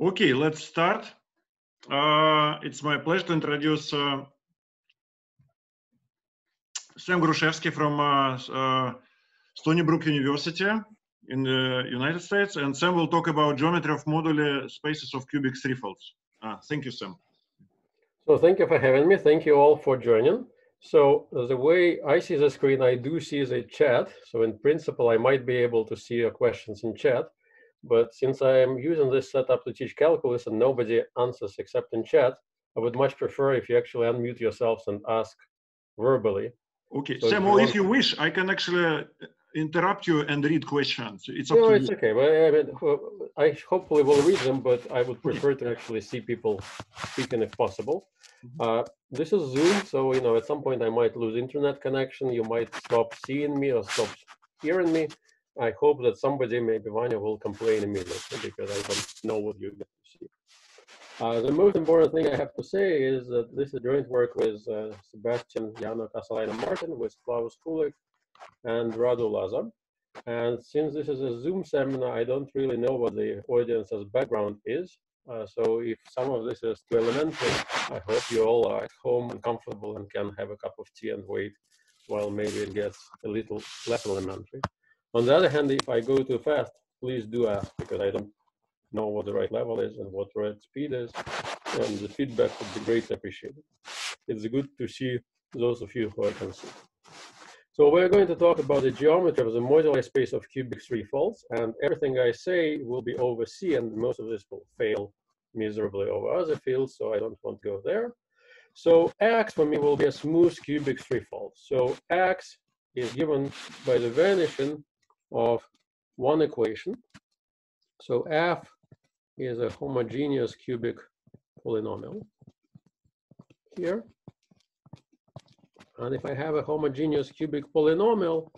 Okay, let's start. Uh, it's my pleasure to introduce uh, Sam Grushevsky from uh, uh, Stony Brook University in the United States, and Sam will talk about geometry of moduli spaces of cubic threefolds. Uh, thank you, Sam. So thank you for having me. Thank you all for joining. So the way I see the screen, I do see the chat. So in principle, I might be able to see your questions in chat. But since I am using this setup to teach calculus and nobody answers except in chat, I would much prefer if you actually unmute yourselves and ask verbally. Okay, so Sam, if, if you wish, I can actually interrupt you and read questions. It's up no, it's you. okay. But I, mean, I hopefully will read them, but I would prefer to actually see people speaking if possible. Mm-hmm. Uh, this is Zoom, so you know at some point I might lose internet connection. You might stop seeing me or stop hearing me. I hope that somebody, maybe Vanya, will complain immediately because I don't know what you get to see. Uh, the most important thing I have to say is that this is joint work with uh, Sebastian, Jano, Casalaina, Martin, with Klaus Hulek, and Radu Laza. And since this is a Zoom seminar, I don't really know what the audience's background is. Uh, so if some of this is too elementary, I hope you all are at home and comfortable and can have a cup of tea and wait while maybe it gets a little less elementary. On the other hand, if I go too fast, please do ask because I don't know what the right level is and what the right speed is. And the feedback would be greatly appreciated. It's good to see those of you who I can. So we're going to talk about the geometry of the moduli space of cubic threefolds, and everything I say will be over C, and most of this will fail miserably over other fields, so I don't want to go there. So X for me will be a smooth cubic threefold. So X is given by the vanishing of one equation. So f is a homogeneous cubic polynomial here. And if I have a homogeneous cubic polynomial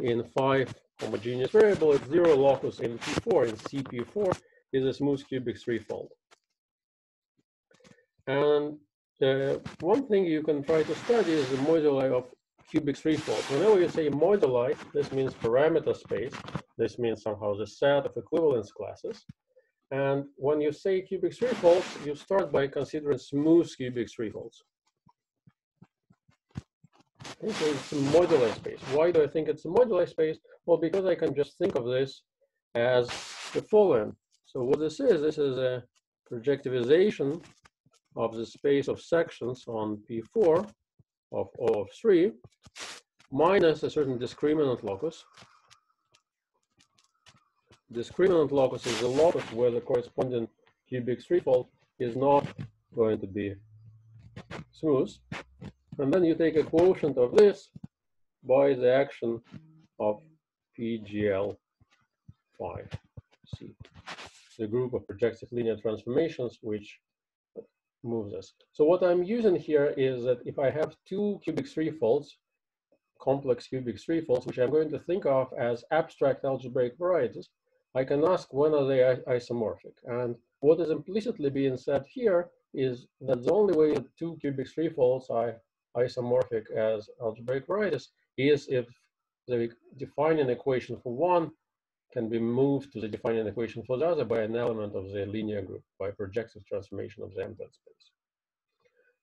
in five homogeneous variable, it's zero locus in P4, in CP4 is a smooth cubic threefold. And uh, one thing you can try to study is the moduli of cubic threefold. Whenever you say moduli, this means parameter space. This means somehow the set of equivalence classes. And when you say cubic threefolds, you start by considering smooth cubic threefolds. So it's a moduli space. Why do I think it's a moduli space? Well, because I can just think of this as the following. So what this is, this is a projectivization of the space of sections on P4 of O of 3 minus a certain discriminant locus. Discriminant locus is the locus where the corresponding cubic threefold is not going to be smooth. And then you take a quotient of this by the action of PGL 5C, the group of projective linear transformations which moves us. So what I'm using here is that if I have two cubic threefolds, complex cubic threefolds, which I'm going to think of as abstract algebraic varieties, I can ask when are they isomorphic. And what is implicitly being said here is that the only way that two cubic threefolds are isomorphic as algebraic varieties is if the defining equation for one can be moved to the defining equation for the other by an element of the linear group by projective transformation of the empty space.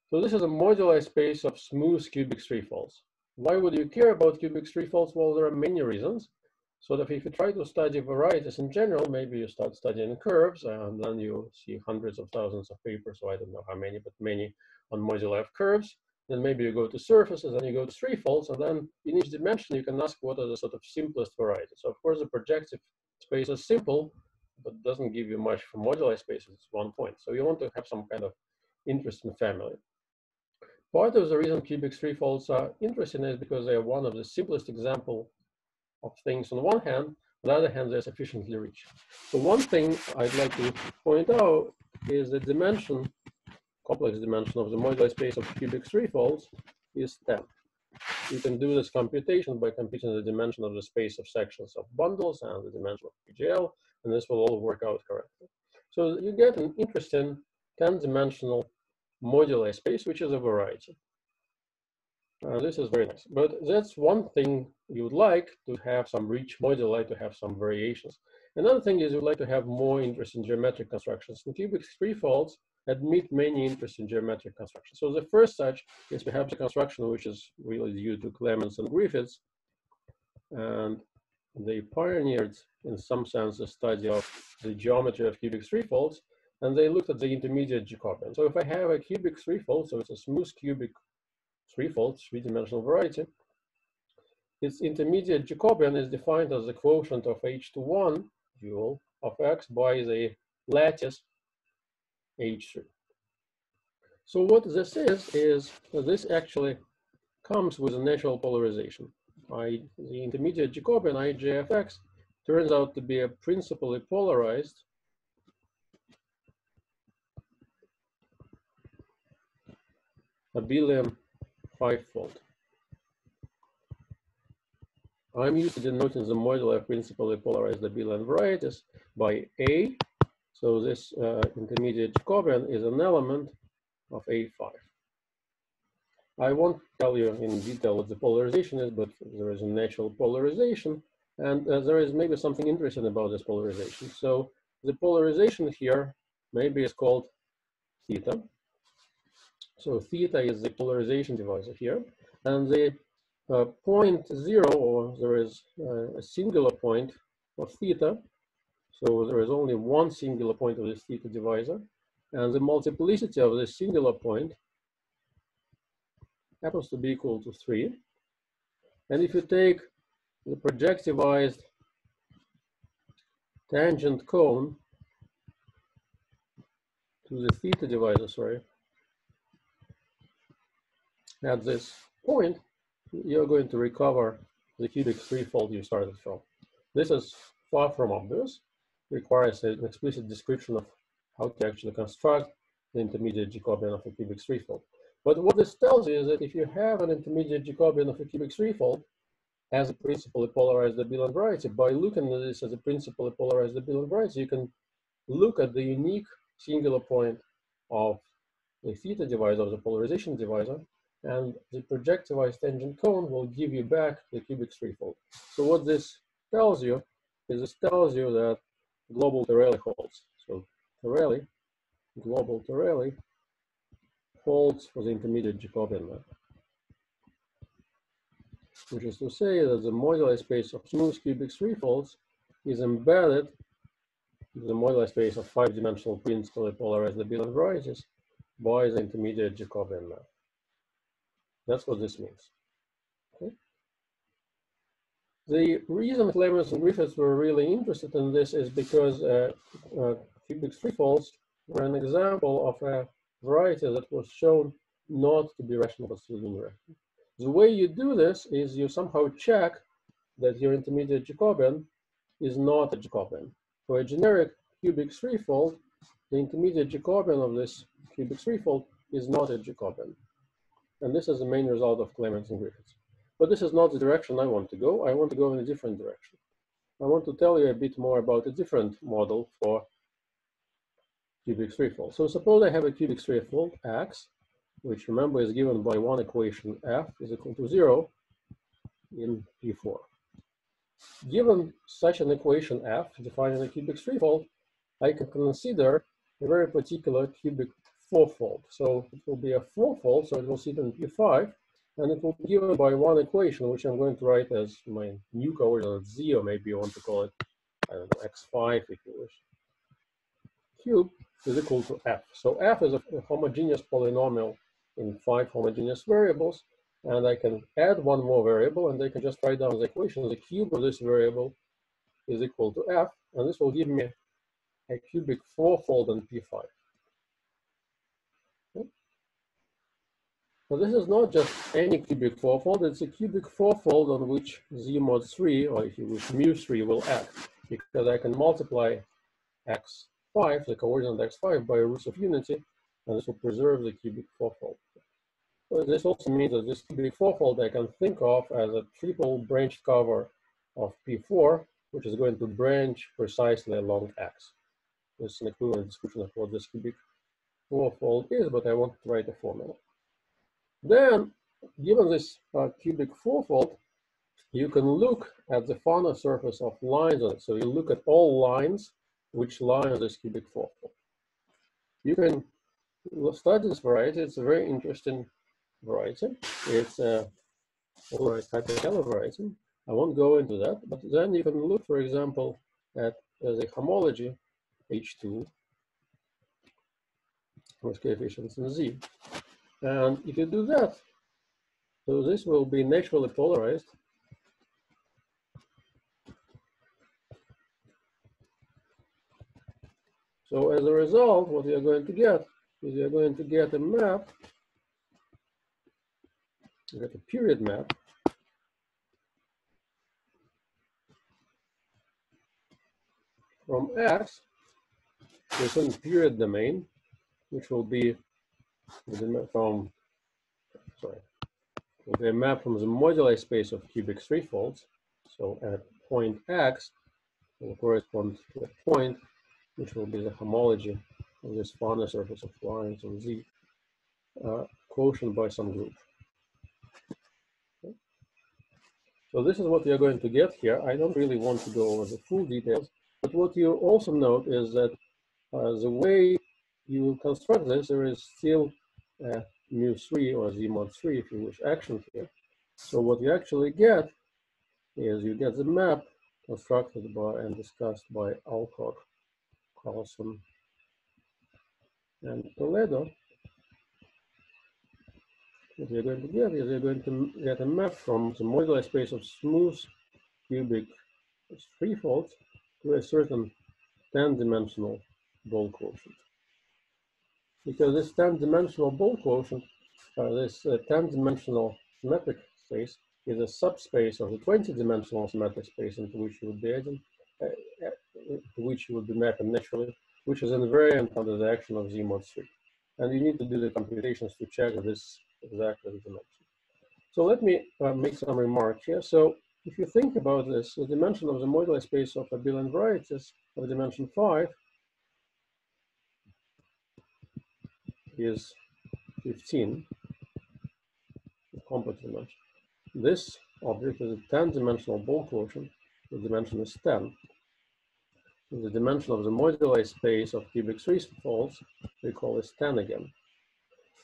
So this is a moduli space of smooth cubic threefolds. Why would you care about cubic threefolds? Well, there are many reasons. So that if you try to study varieties in general, maybe you start studying curves and then you see hundreds of thousands of papers, so I don't know how many, but many on moduli of curves. Then maybe you go to surfaces, and you go to threefolds, and then in each dimension you can ask what are the sort of simplest varieties. So of course the projective space is simple, but doesn't give you much for moduli spaces, it's one point. So you want to have some kind of interesting family. Part of the reason cubic threefolds are interesting is because they are one of the simplest example of things on the one hand, on the other hand, they're sufficiently rich. So one thing I'd like to point out is the dimension complex dimension of the moduli space of cubic threefolds is 10. You can do this computation by computing the dimension of the space of sections of bundles and the dimension of PGL, and this will all work out correctly. So you get an interesting 10-dimensional moduli space, which is a variety. Uh, this is very nice, but that's one thing you would like to have some rich moduli, to have some variations. Another thing is you'd like to have more interesting geometric constructions. In cubic threefolds admit many interesting geometric constructions. So the first such is perhaps a construction which is really due to Clemens and Griffiths. And they pioneered, in some sense, the study of the geometry of cubic threefolds, and they looked at the intermediate Jacobian. So if I have a cubic threefold, so it's a smooth cubic threefold, three-dimensional variety, its intermediate Jacobian is defined as the quotient of h to 1 dual of x by the lattice h3. So what this is, is this actually comes with a natural polarization. I, the intermediate Jacobian IJFX turns out to be a principally polarized abelian fivefold. I'm used to denoting the modular principally polarized abelian varieties by A. So this uh, intermediate Jacobian is an element of A5. I won't tell you in detail what the polarization is, but there is a natural polarization. And uh, there is maybe something interesting about this polarization. So the polarization here maybe is called theta. So theta is the polarization divisor here. And the uh, point zero, or there is uh, a singular point of theta. So there is only one singular point of this theta divisor. And the multiplicity of this singular point happens to be equal to three. And if you take the projectivized tangent cone to the theta divisor, sorry, at this point, you're going to recover the cubic threefold you started from. This is far from obvious, requires an explicit description of how to actually construct the intermediate Jacobian of a cubic threefold. But what this tells you is that if you have an intermediate Jacobian of a cubic threefold as a principally polarized abelian variety, by looking at this as a principally polarized abelian variety, you can look at the unique singular point of the theta divisor, the polarization divisor, and the projectivized tangent cone will give you back the cubic threefold. So what this tells you is this tells you that global Torelli holds. So Torelli, global Torelli holds for the intermediate Jacobian map. Which is to say that the moduli space of smooth cubic threefolds is embedded in the moduli space of five-dimensional principally polarized abelian varieties by the intermediate Jacobian map. That's what this means. The reason Clemens and Griffiths were really interested in this is because uh, uh, cubic threefolds were an example of a variety that was shown not to be rational but still linear. The way you do this is you somehow check that your intermediate Jacobian is not a Jacobian. For a generic cubic threefold, the intermediate Jacobian of this cubic threefold is not a Jacobian. And this is the main result of Clemens and Griffiths. But this is not the direction I want to go. I want to go in a different direction. I want to tell you a bit more about a different model for cubic threefold. So suppose I have a cubic threefold X, which remember is given by one equation F is equal to zero in P4. Given such an equation F defined in a cubic threefold, I can consider a very particular cubic fourfold. So it will be a fourfold, so it will sit in P5, and it will be given by one equation, which I'm going to write as my new coordinate z, or maybe you want to call it, I don't know, x5 if you wish. Cube is equal to f. So f is a, homogeneous polynomial in five homogeneous variables, and I can add one more variable, and they can just write down the equation. The cube of this variable is equal to f, and this will give me a cubic fourfold in P5. So this is not just any cubic fourfold, it's a cubic fourfold on which z mod 3, or if you wish, mu 3 will act, because I can multiply x5, the coordinate x5, by roots of unity, and this will preserve the cubic fourfold. This also means that this cubic fourfold I can think of as a triple branched cover of P4, which is going to branch precisely along x. This is an equivalent description of what this cubic fourfold is, but I want to write a formula. Then, given this uh, cubic fourfold, you can look at the Fano surface of lines on it. So you look at all lines which lie on this cubic fourfold. You can study this variety. It's a very interesting variety. It's a polarized variety. I won't go into that, but then you can look, for example, at uh, the homology H2 with coefficients in Z. And if you do that, so this will be naturally polarized. So as a result, what you're going to get is you're going to get a map, you get a period map. From X certain period domain, which will be from, sorry, be a map from the moduli space of cubic threefolds. So at point X will correspond to a point which will be the homology of this Fano surface of lines on Z, uh, quotient by some group. Okay. So this is what you're going to get here. I don't really want to go over the full details, but what you also note is that uh, the way you construct this, there is still a mu 3 or z mod 3, if you wish, action here. So what you actually get is you get the map constructed by and discussed by Allcock Carlson, and Toledo, what you're going to get is you're going to get a map from the moduli space of smooth cubic threefolds to a certain 10-dimensional ball quotient. Because this 10-dimensional ball quotient, uh, this 10-dimensional uh, symmetric space, is a subspace of the 20-dimensional symmetric space into which you would be adding, uh, to which you would be mapping naturally, which is invariant under the action of Z mod 3. And you need to do the computations to check this exactly dimension. So let me uh, make some remarks here. So if you think about this, the dimension of the moduli space of abelian varieties of dimension 5 is 15, the complex dimension. This object is a 10-dimensional ball quotient. The dimension is 10 the dimension of the moduli space of cubic threefolds, we call this 10 again.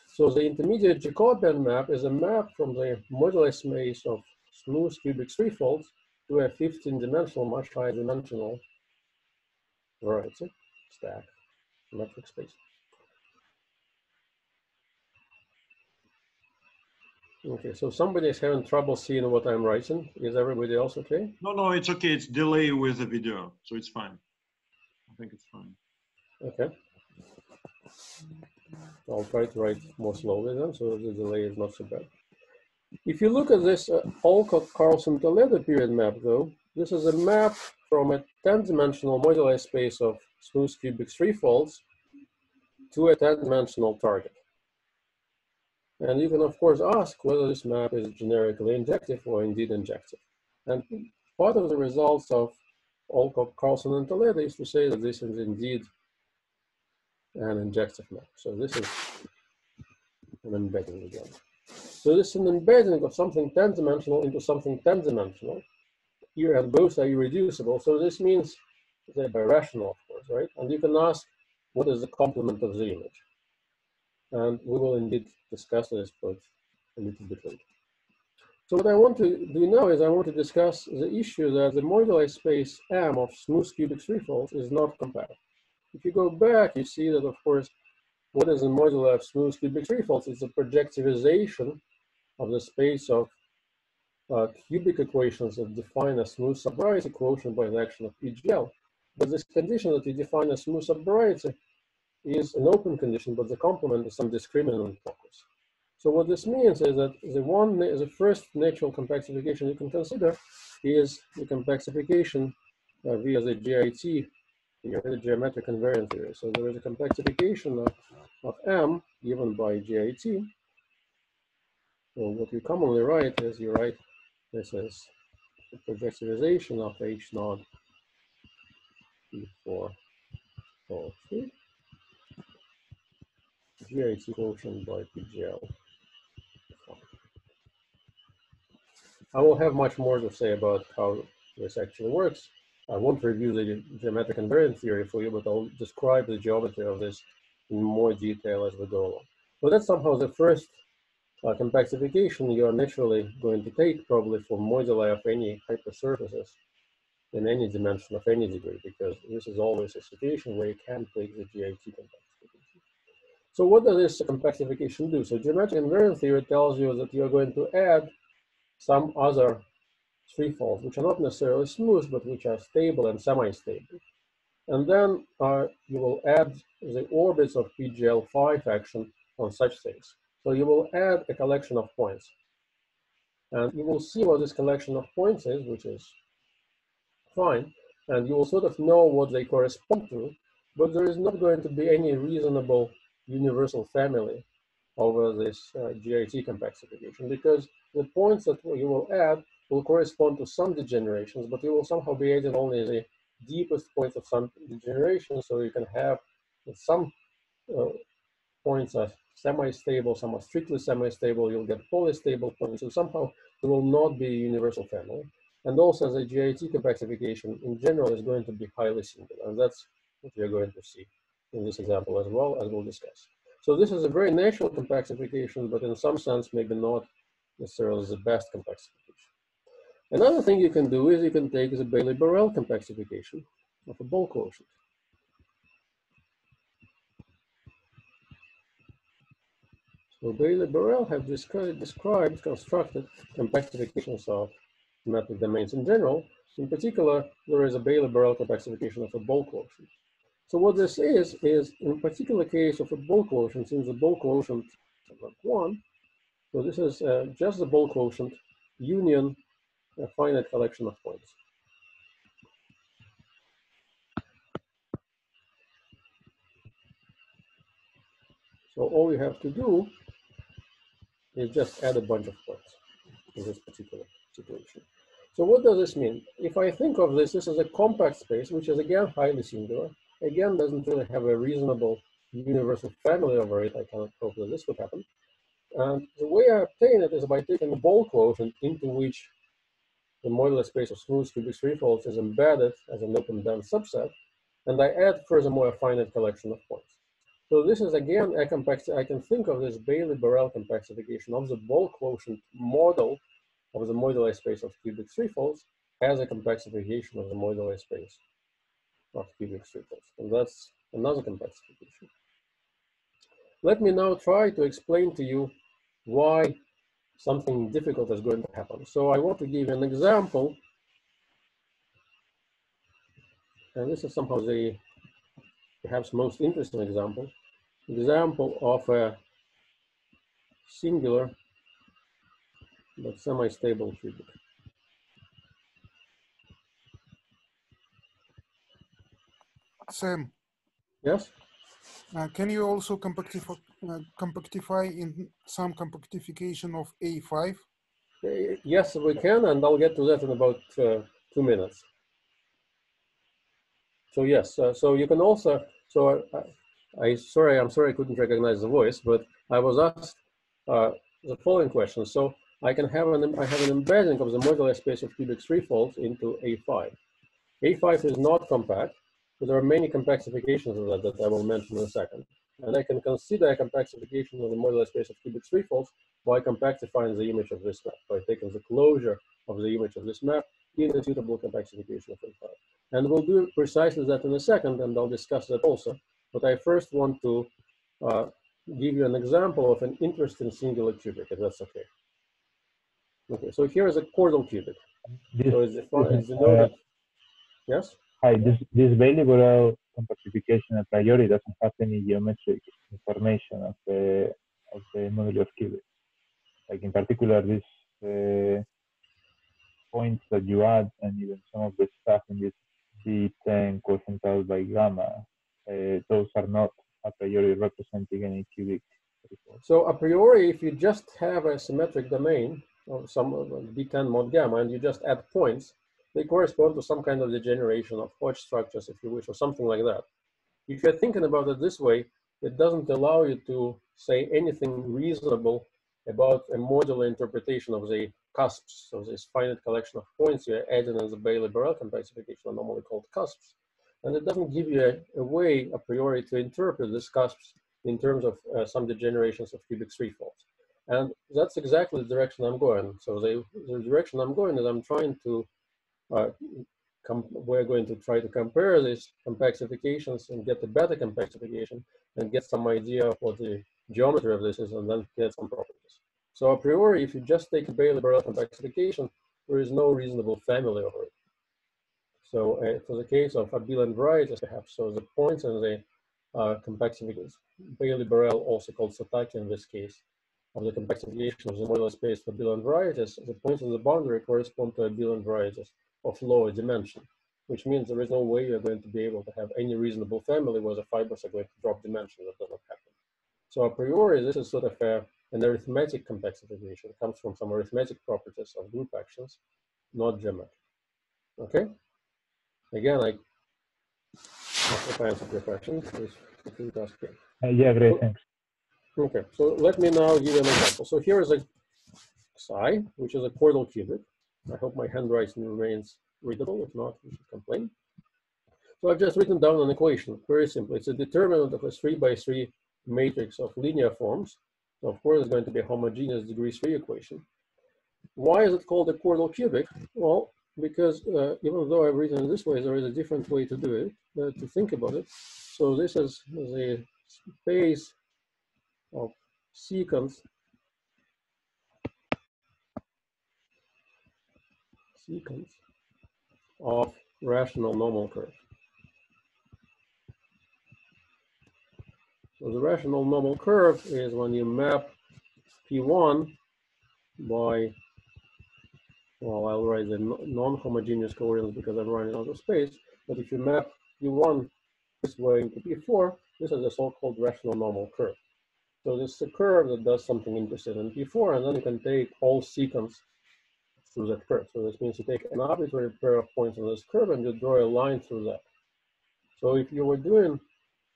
So the intermediate Jacobian map is a map from the moduli space of smooth cubic threefolds to a 15-dimensional, much higher dimensional variety stack metric space. Okay, so somebody is having trouble seeing what I'm writing. Is everybody else okay? No, no, it's okay. It's delay with the video, so it's fine. I think it's fine. Okay. I'll try to write more slowly then, so the delay is not so bad. If you look at this uh, Allcock Carlson Toledo period map, though, this is a map from a 10-dimensional moduli space of smooth cubic three folds to a 10-dimensional target. And you can, of course, ask whether this map is generically injective or indeed injective. And part of the results of Allcock, Carlson, and Toledo is to say that this is indeed an injective map. So this is an embedding again. So this is an embedding of something 10-dimensional into something 10-dimensional. Here and both are irreducible. So this means they're birational, of course, right? And you can ask, what is the complement of the image? And we will indeed discuss this, but a little bit later. So what I want to do now is I want to discuss the issue that the moduli space M of smooth cubic threefolds is not compact. If you go back, you see that, of course, what is the moduli of smooth cubic threefolds? It's a projectivization of the space of uh, cubic equations that define a smooth subvariety quotient by the action of PGL. But this condition that you define a smooth subvariety is an open condition, but the complement is some discriminant focus. So what this means is that the one, the first natural compactification you can consider is the compactification uh, via the GIT the geometric invariant theory. So there is a compactification of, of M given by GIT. So what you commonly write is you write this is the projectivization of H naught E4 O3 here it's quotient by PGL. I will have much more to say about how this actually works. I won't review the geometric invariant theory for you, but I'll describe the geometry of this in more detail as we go along. But that's somehow the first uh, compactification you are naturally going to take probably for moduli of any hypersurfaces in any dimension of any degree, because this is always a situation where you can take the GIT compact. So what does this compactification do? So geometric invariant theory tells you that you're going to add some other threefolds, which are not necessarily smooth, but which are stable and semi-stable. And then uh, you will add the orbits of PGL5 action on such things. So you will add a collection of points. And you will see what this collection of points is, which is fine. And you will sort of know what they correspond to, but there is not going to be any reasonable universal family over this uh, GIT compactification because the points that you will add will correspond to some degenerations, but you will somehow be adding only the deepest points of some degeneration, so you can have some uh, points are semi-stable, some are strictly semi-stable, you'll get polystable points, so somehow there will not be a universal family. And also the GIT compactification in general is going to be highly singular, and that's what we're going to see in this example as well, as we'll discuss. So this is a very natural compactification, but in some sense, maybe not necessarily the best compactification. Another thing you can do is you can take the Bailey-Borel compactification of a ball quotient. So Bailey-Borel have described, constructed compactifications of metric domains in general. In particular, there is a Bailey-Borel compactification of a ball quotient. So what this is, is in particular case of a ball quotient, since the ball quotient is one, so this is uh, just the ball quotient union a finite collection of points. So all you have to do is just add a bunch of points in this particular situation. So what does this mean? If I think of this, this is a compact space, which is again highly singular, again doesn't really have a reasonable universal family over it. I cannot hope that this would happen. And the way I obtain it is by taking the ball quotient into which the modular space of smooth cubic threefolds is embedded as an open dense subset, and I add furthermore a finite collection of points. So this is again a complexity. I can think of this Bailey-Borel compactification of the ball quotient model of the moduli space of cubic threefolds as a compactification of the moduli space of cubic threefolds. And that's another compactification. Let me now try to explain to you why something difficult is going to happen. So I want to give an example. And this is somehow the perhaps most interesting example. Example of a singular but semi-stable cubic. Sam. Yes? Uh, can you also compactify, uh, compactify in some compactification of A5? Uh, yes, we can, and I'll get to that in about uh, two minutes. So yes, uh, so you can also, so I, I, sorry, I'm sorry I couldn't recognize the voice, but I was asked uh, the following question. So I can have an, I have an embedding of the modular space of cubic threefolds into A5. A5 is not compact, but there are many compactifications of that that I will mention in a second. And I can consider a compactification of the modular space of cubic threefolds by compactifying the image of this map, by taking the closure of the image of this map in a suitable compactification of A5. And we'll do precisely that in a second, and I'll discuss that also. But I first want to uh, give you an example of an interesting singular cubic, if that's okay. Okay, so here is a chordal cubic. This, so it's, it's denoted, uh, yes? Hi, this, this Bailey-Borel compactification a priori doesn't have any geometric information of the of the modular cubic. Like in particular, these uh, points that you add and even some of the stuff in this D10 quotient by gamma, uh, those are not a priori representing any cubic. So a priori, if you just have a symmetric domain of some of D10 mod gamma and you just add points, they correspond to some kind of degeneration of Hodge structures, if you wish, or something like that. If you're thinking about it this way, it doesn't allow you to say anything reasonable about a modular interpretation of the cusps. So this finite collection of points you're adding as a Bailey-Borel compactification normally called cusps. And it doesn't give you a, a, way a priori to interpret these cusps in terms of uh, some degenerations of cubic threefolds. And that's exactly the direction I'm going. So the, the direction I'm going is I'm trying to, uh, we're going to try to compare these compactifications and get the better compactification and get some idea of what the geometry of this is and then get some properties. So a priori, if you just take a Bailey-Borel compactification, there is no reasonable family over it. So uh, for the case of abelian varieties, perhaps, so the points and the uh, compactifications, Bailey-Borel, also called Satake in this case, of the compactification of the modular space for abelian varieties, the points on the boundary correspond to abelian varieties of lower dimension, which means there is no way you're going to be able to have any reasonable family where the fibers are going to drop dimension. That doesn't happen. So a priori, this is sort of a, an arithmetic compactification. It comes from some arithmetic properties of group actions, not geometric. Okay? Again, I, hope I answered your question. Please feel to ask uh, yeah, great, thanks. Okay, so let me now give you an example. So here is a psi, which is a chordal cubic. I hope my handwriting remains readable. If not, you should complain. So I've just written down an equation, very simple. It's a determinant of a three by three matrix of linear forms. So of course, it's going to be a homogeneous degree three equation. Why is it called a chordal cubic? Well, because uh, even though I've written it this way, there is a different way to do it, uh, to think about it. So this is the space of secants secants of rational normal curve. So the rational normal curve is when you map P1 by, well, I'll write the non-homogeneous covariance because I'm running out of space. But if you map P1 this way into P4, this is a so-called rational normal curve. So this is a curve that does something interesting in P4, and then you can take all secants through that curve. So this means you take an arbitrary pair of points on this curve and you draw a line through that. So if you were doing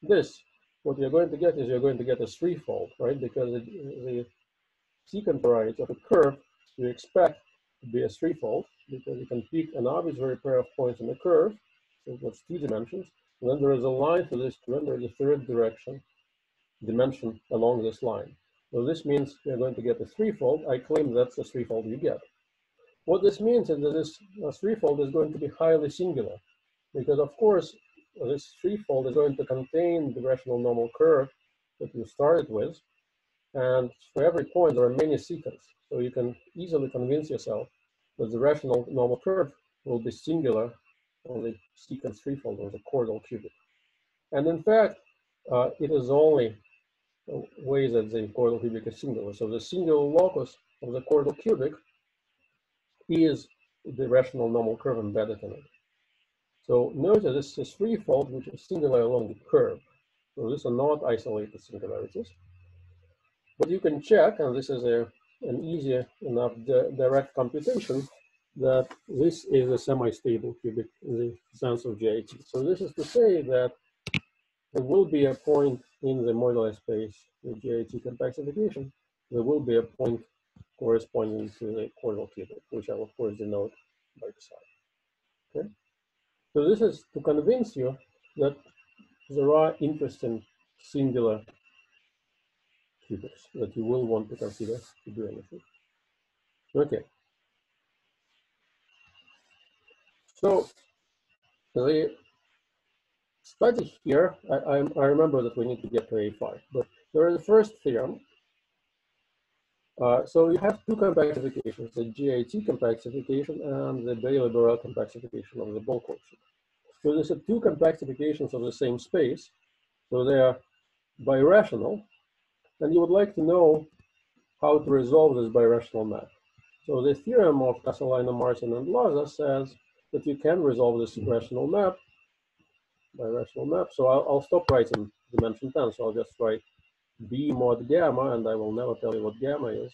this, what you're going to get is you're going to get a threefold, right? Because the, the secant variety of a curve you expect to be a threefold because you can pick an arbitrary pair of points on the curve, so that's two dimensions, and then there is a line to this curve, there is a third direction dimension along this line. So this means you're going to get a threefold. I claim that's the threefold you get. What this means is that this threefold is going to be highly singular because of course this threefold is going to contain the rational normal curve that you started with. And for every point, there are many secants. So you can easily convince yourself that the rational normal curve will be singular on the secant threefold or the chordal cubic. And in fact, uh, it is only way that the chordal cubic is singular. So the singular locus of the chordal cubic is the rational normal curve embedded in it. So notice this is threefold, which is singular along the curve. So these are not isolated singularities. But you can check, and this is a, an easy enough di direct computation, that this is a semi-stable cubic in the sense of GIT. So this is to say that there will be a point in the modular space with GIT compactification. There will be a point corresponding to the chordal cubic, which I will of course denote by the side. Okay. So this is to convince you that there are interesting singular cubics that you will want to consider to do anything. Okay. So the study here, I, I, I, remember that we need to get to A5, but there is the first theorem. Uh, so you have two compactifications, the GIT compactification and the Bailey-Borel compactification of the ball quotient. So there's two compactifications of the same space. So they are birational, and you would like to know how to resolve this birational map. So the theorem of Casalaina, Martin, and Laza says that you can resolve this rational map birational map. So I'll, I'll stop writing dimension 10. So I'll just write B mod gamma, and I will never tell you what gamma is,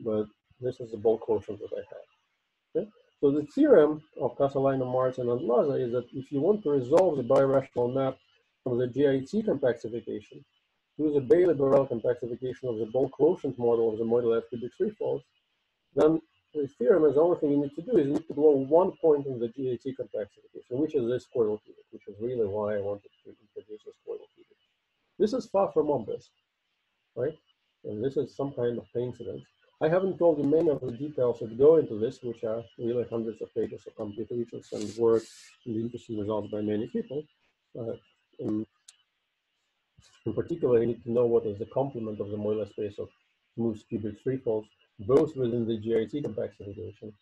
but this is the ball quotient that I have. Okay? So the theorem of Casalaina, Martin, and Laza is that if you want to resolve the birational map from the GIT compactification, to the Bailey-Borel compactification of the ball quotient model of the moduli of cubic threefolds, then the theorem is the only thing you need to do is you need to blow one point in the GIT compactification, which is this chordal cubic, which is really why I wanted to introduce this chordal cubic. This is far from obvious, right? And this is some kind of coincidence. I haven't told you many of the details that go into this, which are really hundreds of pages of computations and work and interesting results by many people. Uh, in, in particular, you need to know what is the complement of the Euler space of smooth cubic threefolds, both within the GIT compactification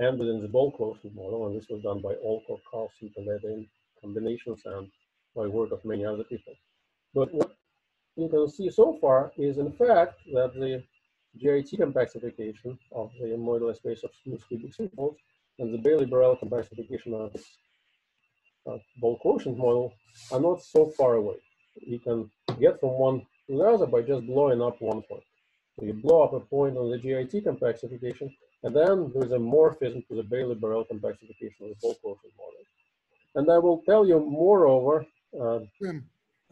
and within the ball quotient model. And this was done by Allcock, Carlson, in combinations and by work of many other people. But what you can see so far is in fact that the GIT compactification of the modular space of smooth cubic threefolds and the Bailey-Borel compactification of this uh, ball quotient model are not so far away. You can get from one to the other by just blowing up one point. So you blow up a point on the GIT compactification, and then there's a morphism to the Bailey-Borel compactification of the ball quotient model. And I will tell you moreover. Uh,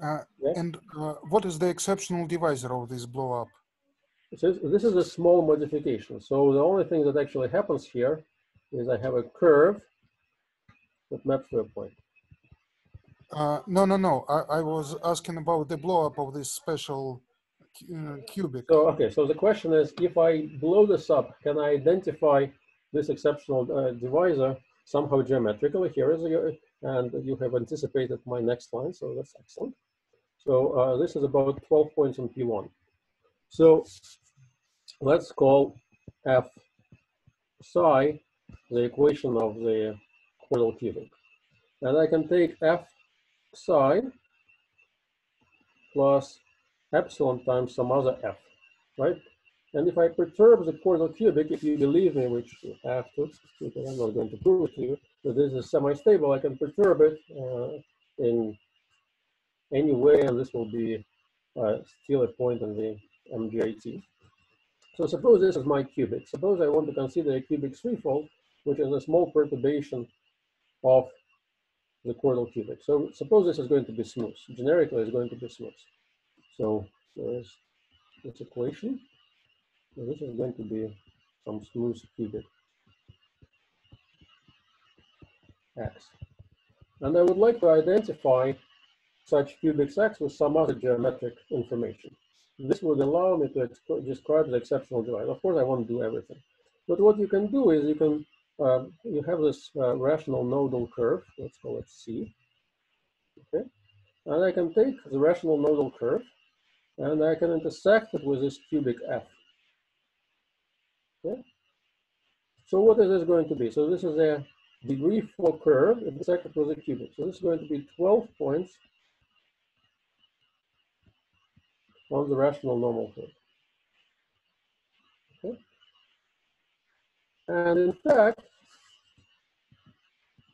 uh, Yeah. and uh, what is the exceptional divisor of this blow up? So this is a small modification. So the only thing that actually happens here is I have a curve that maps to a point. Uh, no, no, no. I, I was asking about the blow up of this special uh, cubic. So, okay, so the question is, if I blow this up, can I identify this exceptional uh, divisor somehow geometrically? Here is your, and you have anticipated my next line, so that's excellent. So uh, this is about 12 points on P1. So let's call F psi the equation of the chordal cubic. And I can take F psi plus epsilon times some other f, right? And if I perturb the chordal cubic, if you believe me, which you have to, because I'm not going to prove it to you, that this is semi-stable, I can perturb it uh, in any way, and this will be uh, still a point in the MGIT. So suppose this is my cubic. Suppose I want to consider a cubic threefold, which is a small perturbation of the chordal cubic. So suppose this is going to be smooth. Generically, it's going to be smooth. So there's this equation. So this is going to be some smooth cubic x. And I would like to identify such cubic x with some other geometric information. This would allow me to describe the exceptional divisor. Of course, I won't do everything. But what you can do is you can, uh, you have this uh, rational normal curve, let's call it C. Okay. And I can take the rational normal curve and I can intersect it with this cubic f. Okay. So what is this going to be? So this is a degree four curve intersected with a cubic. So this is going to be 12 points on the rational normal curve. Okay. And in fact,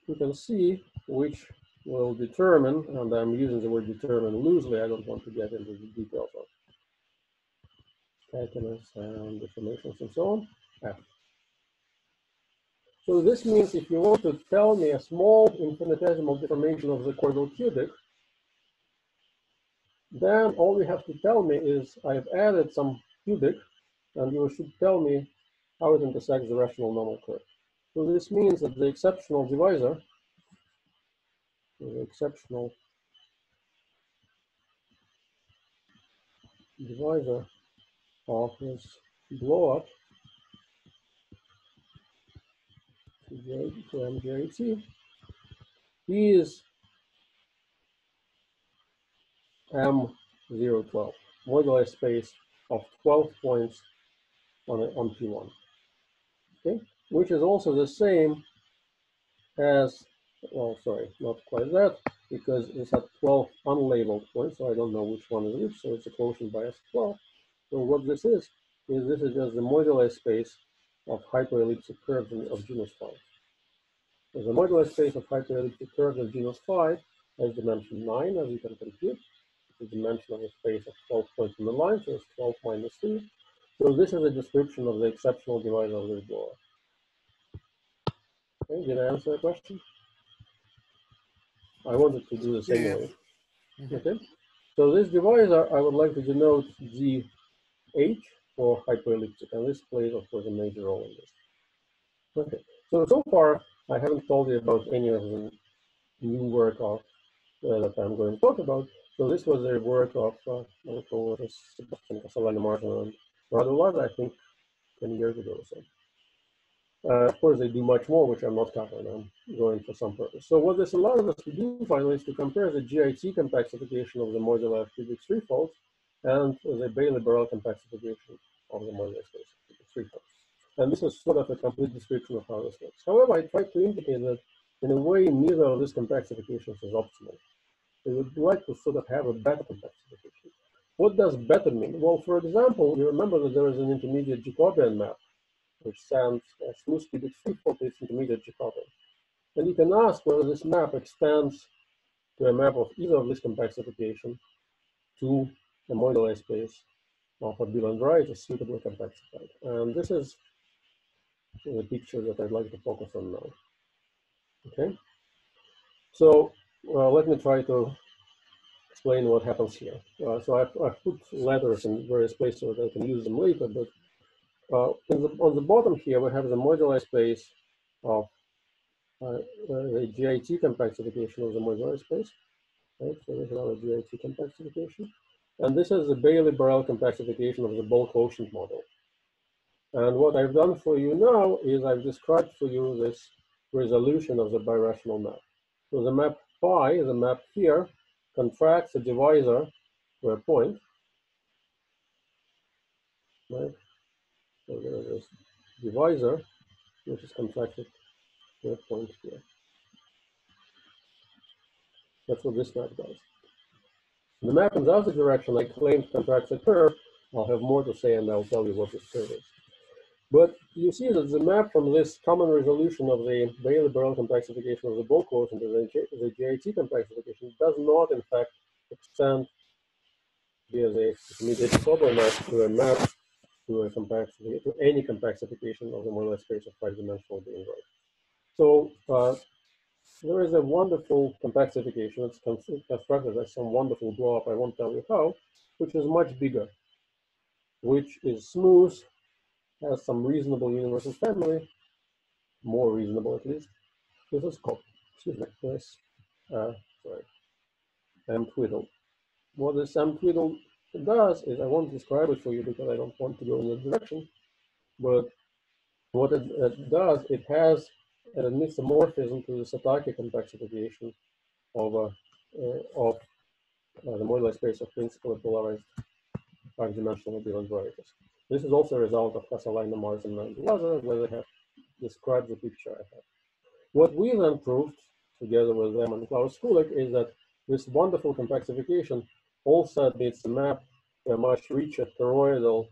you can see which will determine, and I'm using the word determine loosely, I don't want to get into the details of calculus and deformations and so on. So this means if you want to tell me a small infinitesimal deformation of the chordal cubic, then all you have to tell me is I've added some cubic, and you should tell me how it intersects the rational normal curve. So this means that the exceptional divisor, the exceptional divisor of this blow up to MJT is M012, modular space of 12 points on, on P1, okay? Which is also the same as, well, sorry, not quite that, because it's at 12 unlabeled points, so I don't know which one is which, so it's a quotient bias 12. So what this is, is this is just the modular space of hyperelliptic curves of genus 5. So the modular space of hyperelliptic curves of genus 5 has dimension 9, as you can compute. The dimension of the space of 12 points in the line, so it's 12 minus 3. So this is a description of the exceptional divisor of this blower. Okay, did I answer the question? I wanted to do the same way. Mhm. Okay. So this divisor, I would like to denote GH for hyperelliptic, and this plays, of course, a major role in this. Okay, so so far, I haven't told you about any of the new work of uh, that I'm going to talk about. So this was the work of uh, Sebastian Casalaina Martin Radu Laza, I think, 10 years ago or so. Uh, of course, they do much more, which I'm not covering. I'm going for some purpose. So what this allows us to do finally is to compare the GIT compactification of the modular cubic threefolds and the Bailey-Borel compactification of the modular space of cubic threefolds. And this is sort of a complete description of how this works. However, I tried to indicate that in a way, neither of these compactifications is optimal. We would like to sort of have a better compactification. What does better mean? Well, for example, you remember that there is an intermediate Jacobian map, which sends a smooth to its intermediate Jacobian. And you can ask whether this map extends to a map of either of this compactification to a moduli space of abelian varieties suitably compactified. And this is the picture that I'd like to focus on now. Okay, so uh, let me try to explain what happens here. Uh, so I've, I've, put letters in various places so that I can use them later, but uh, the, on the bottom here, we have the moduli space of uh, the GIT compactification of the moduli space. Right, so there's another GIT compactification. And this is the Bailey-Borel compactification of the ball quotient model. And what I've done for you now is I've described for you this resolution of the birational map. So the map phi, the map here, contracts a divisor to a point. Right? So there is divisor, which is contracted to a point here. That's what this map does. The map in the other direction, I claim contracts a curve. I'll have more to say and I'll tell you what this curve is. But you see that the map from this common resolution of the Bailey-Borel compactification of the ball quotient to the, the GIT compactification does not, in fact, extend via the immediate Sobel map to a map to a complexity, to any compactification of the moduli space of five-dimensional being right. So uh, there is a wonderful compactification. that's constructed as some wonderful blow-up, I won't tell you how, which is much bigger, which is smooth has some reasonable universal family, more reasonable at least. This is called, excuse me, this, uh, sorry, M twiddle. What this M twiddle does is, I won't describe it for you because I don't want to go in that direction, but what it, it does, it has an isomorphism to the Satake compactification of, uh, uh, of uh, the moduli space of principally polarized five-dimensional abelian varieties. This is also a result of Casalaina, Martin, and Laza, where they have described the picture I have. What we then proved, together with them and Klaus Hulek, is that this wonderful compactification also admits a map to a much richer toroidal,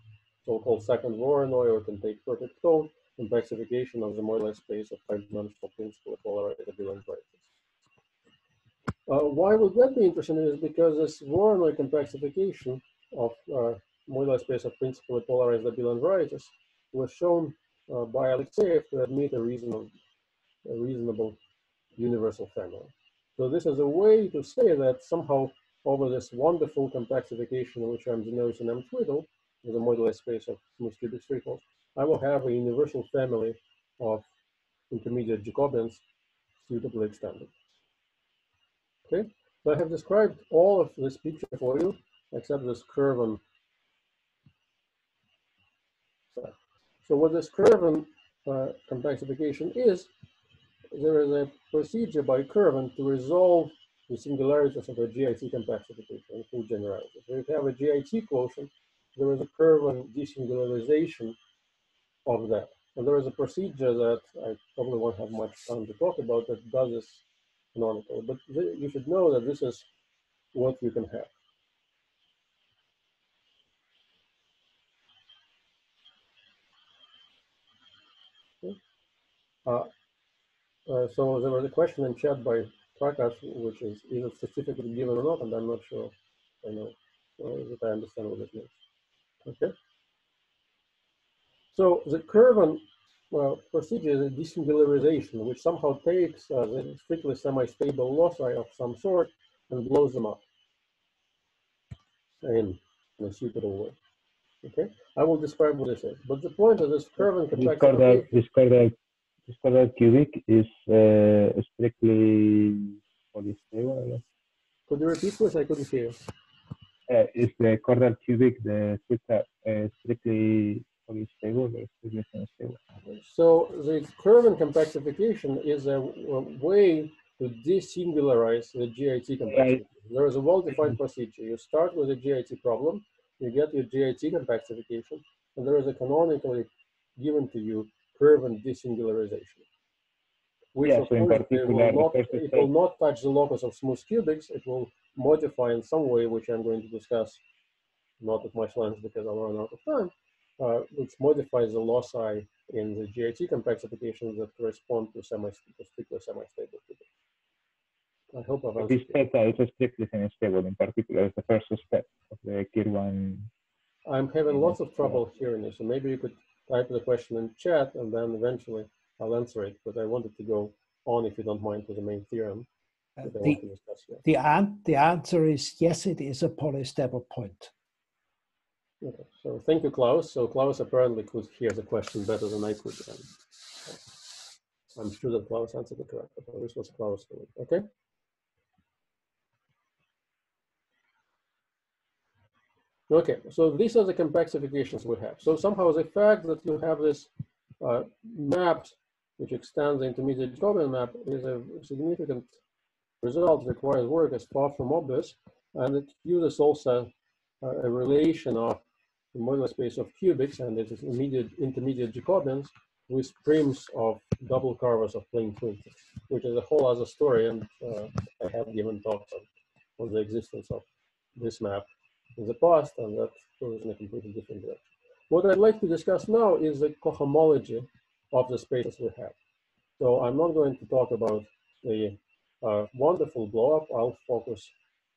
so-called second Voronoi, or can take perfect cone, compactification of the moduli space of five-dimensional principal polarized abelian varieties. Uh, why would that be interesting is because this Voronoi compactification of uh, moduli space of principally polarized abelian varieties was shown uh, by Alexeev to admit a reasonable, a reasonable universal family. So this is a way to say that somehow over this wonderful compactification, which I'm denoting M twiddle, with a moduli space of smooth cubic threefolds, I will have a universal family of intermediate Jacobians suitably extended. Okay, so I have described all of this picture for you, except this curve on So what this Kirwan uh, compactification is, there is a procedure by Kirwan to resolve the singularities of a GIT compactification in full generality. So if you have a GIT quotient, there is a Kirwan desingularization of that. And there is a procedure that I probably won't have much time to talk about that does this canonically. But you should know that this is what you can have. So there was a question in chat by Prakash, which is either specifically given or not, and I'm not sure I know uh, that I understand what it means. Okay. So the Kirwan well, procedure is a desingularization, which somehow takes uh, the strictly semi-stable loci of some sort and blows them up. in, a suitable way. Okay, I will describe what this is. But the point of this curve and This chordal, complexification, this chordal, cubic is uh, strictly polystable. could you repeat please? I couldn't hear. Uh, is the chordal cubic the stricta, uh, strictly polystable or strictly semi-stable? So the curve and compactification is a, a way to desingularize the GIT compactification. There is a well-defined procedure. You start with a GIT problem, you get your GIT compactification, and there is a canonically given to you Kirwan desingularization. Which Yeah, of so course, will, not, it will not touch the locus of smooth cubics. It will modify in some way, which I'm going to discuss not at much length because I'll run out of time, uh, which modifies the loci in the GIT compactifications that correspond to semi to strictly semi-stable cubics. I hope I've So This answered. theta is strictly semi-stable in particular, is the first step of the Kirwan. I'm having lots of trouble hearing you, so maybe you could type the question in chat and then eventually I'll answer it. But I wanted to go on, if you don't mind, to the main theorem Uh, The, want to discuss here. the, an- the answer is yes, it is a polystable point. Okay, so thank you, Klaus. So Klaus apparently could hear the question better than I could. And I'm sure that Klaus answered it correctly. So this was Klaus. Okay. Okay, so these are the compactifications we have. So somehow the fact that you have this uh, map which extends the intermediate Jacobian map is a significant result, requires work, is far from obvious, and it uses also uh, a relation of the modular space of cubics and its immediate intermediate Jacobians with Pryms of double carvers of plane twins, which is a whole other story. And uh, I have given talks on, on the existence of this map in the past, and that goes in a completely different direction. What I'd like to discuss now is the cohomology of the spaces we have. So I'm not going to talk about the uh, wonderful blow up. I'll focus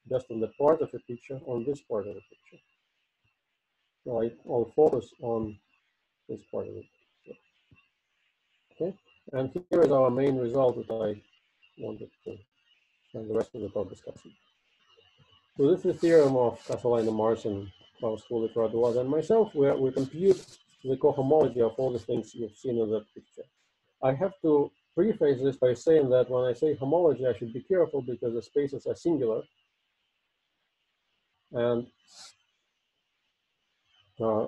just on the part of the picture, on this part of the picture. So I, I'll focus on this part of it. Okay, and here is our main result that I wanted to spend the rest of the talk discussing. So this is the theorem of Casalaina Martin, Klaus Hulek, Raduaz, and myself, where we compute the cohomology of all the things you've seen in that picture. I have to preface this by saying that when I say homology, I should be careful because the spaces are singular. And uh,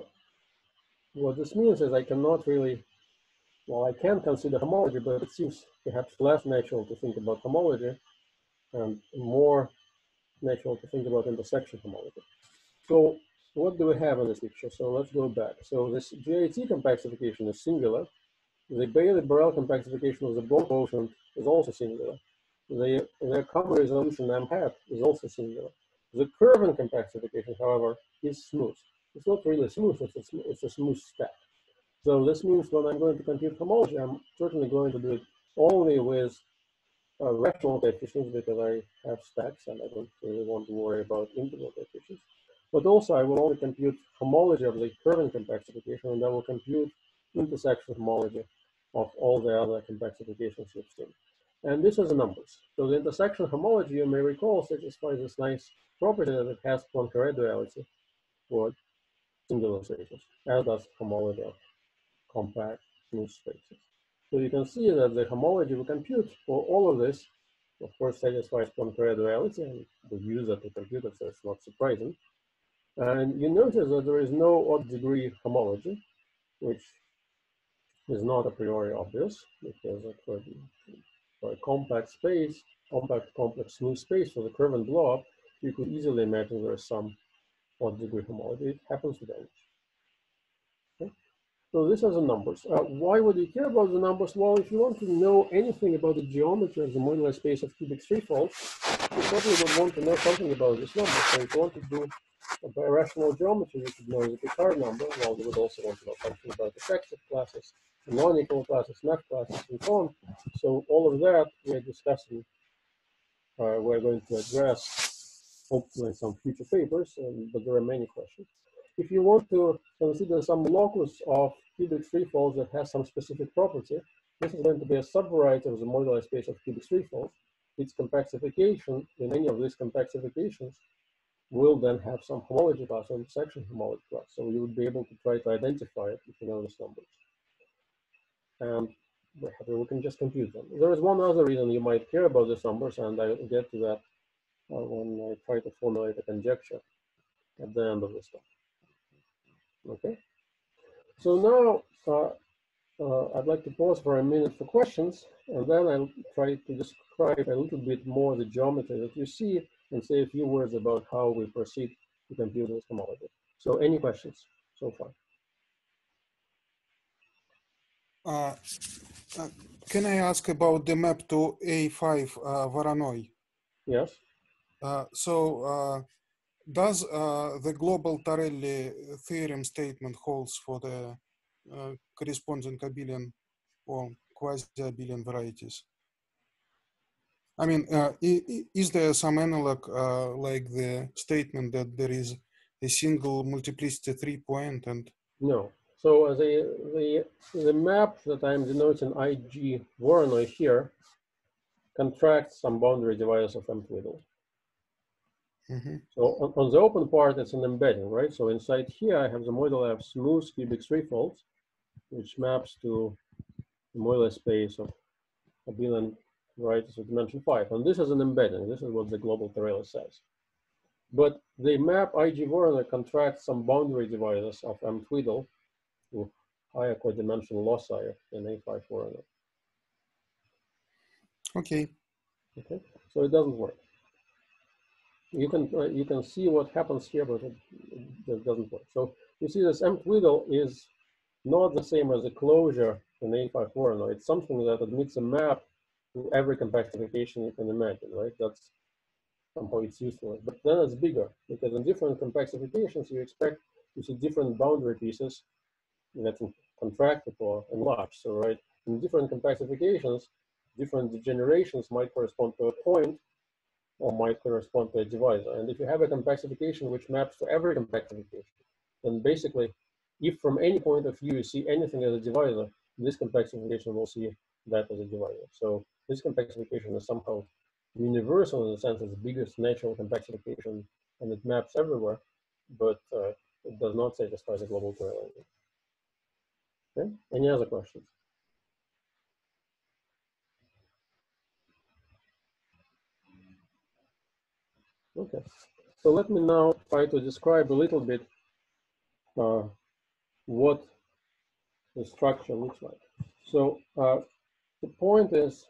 what this means is I cannot really, well, I can consider homology, but it seems perhaps less natural to think about homology and more natural to think about intersection homology. So what do we have in this picture? So let's go back. So this GIT compactification is singular. The Bailey-Borel compactification of the ball quotient is also singular. The, the common resolution M hat is also singular. The Kirwan compactification, however, is smooth. It's not really smooth, it's a, sm- it's a smooth stack. So this means when I'm going to compute homology, I'm certainly going to do it only with uh, rational coefficients because I have stacks and I don't really want to worry about integral coefficients. But also I will only compute homology of the Kirwan compactification and I will compute intersection homology of all the other compactifications you've seen. And this is the numbers. So the intersection homology, you may recall, satisfies this nice property that it has Poincare duality for singular spaces, as does homology of compact smooth spaces. So you can see that the homology we compute for all of this, of course, satisfies Poincare duality, and we use that to compute it, so it's not surprising. And you notice that there is no odd degree homology, which is not a priori obvious because for, for a compact space, compact complex smooth space for the Kirwan blob, you could easily imagine there is some odd degree homology. It happens to vanish. So these are the numbers. Uh, why would you care about the numbers? Well, if you want to know anything about the geometry of the modular space of cubic threefold, you probably would want to know something about this number. So if you want to do a birational geometry, you should know the Picard number. Well, you would also want to know something about effective classes, non-equal classes, math classes, and so on. So all of that we're discussing, uh, we're going to address hopefully in some future papers, um, but there are many questions. If you want to consider some locus of cubic threefolds that has some specific property, this is going to be a subvariety of the modular space of cubic threefolds. Its compactification in any of these compactifications will then have some homology class and section homology class. So you would be able to try to identify it if you know these numbers. And we can just compute them. There is one other reason you might care about these numbers, and I'll get to that uh, when I try to formulate a conjecture at the end of this talk. Okay. So now uh, uh, I'd like to pause for a minute for questions, and then I'll try to describe a little bit more the geometry that you see and say a few words about how we proceed to compute this homology. So any questions so far? Uh, uh, can I ask about the map to A5 uh, Voronoi? Yes. Uh, so uh, does uh, the global Torelli theorem statement holds for the uh, corresponding abelian or quasi-abelian varieties? I mean, uh, is there some analog uh, like the statement that there is a single multiplicity three point and? No. So the, the, the map that I'm denoting IG Voronoi here contracts some boundary divisors of M Twiddle. Mm -hmm. So on, on, the open part, it's an embedding, right? So inside here, I have the model have smooth cubic threefolds, which maps to the modular space of abelian varieties of dimension five. And this is an embedding. This is what the global Torelli says. But the map IG Voronoi contracts some boundary divisors of M Twiddle to higher codimensional loci in A5 Voronoi. Okay. Okay. So it doesn't work you can uh, you can see what happens here, but it, it, doesn't work. So you see this M twiddle is not the same as a closure in A5 Voronoi. It's something that admits a map to every compactification you can imagine, right? That's somehow it's useful. But then it's bigger because in different compactifications you expect to see different boundary pieces that contracted or enlarged. So right, in different compactifications, different degenerations might correspond to a point or might correspond to a divisor. And if you have a compactification which maps to every compactification, then basically, if from any point of view you see anything as a divisor, this compactification will see that as a divisor. So this compactification is somehow universal in the sense it's the biggest natural compactification and it maps everywhere, but uh, it does not satisfy the global correlation. Okay, any other questions? Okay, so let me now try to describe a little bit uh, what the structure looks like. So uh, the point is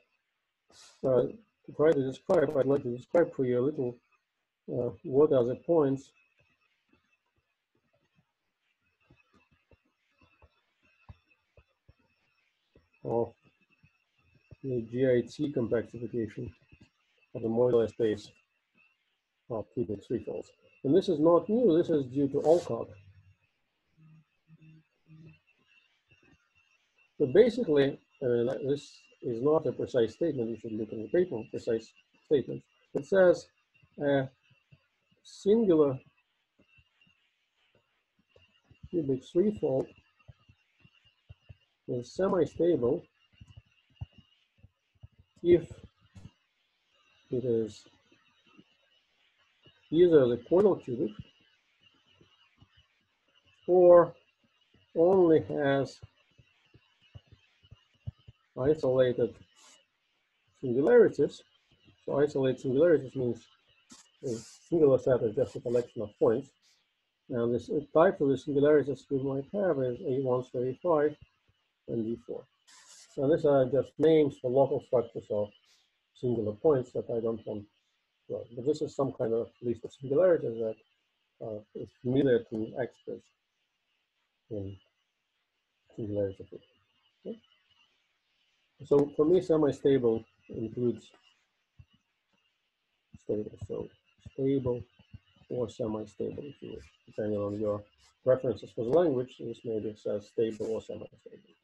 uh, to try to describe, I'd like to describe for you a little uh, what are the points of the GIT compactification of the modular space of cubic threefolds. And this is not new, this is due to Allcock. So basically, uh, this is not a precise statement, you should look in the paper, precise statement. It says a singular cubic threefold is semi-stable if it is either the chordal cubic or only has isolated singularities. So isolated singularities means a singular set is just a collection of points. And this type of the singularities we might have is A1 to A5 and D4. And these are just names for local structures of singular points that I don't want But this is some kind of list of singularities that uh, is familiar to experts in singularity. Okay? So for me, semi-stable includes stable. So stable or semi-stable, if you wish, depending on your preferences for the language. This maybe says stable or semi-stable.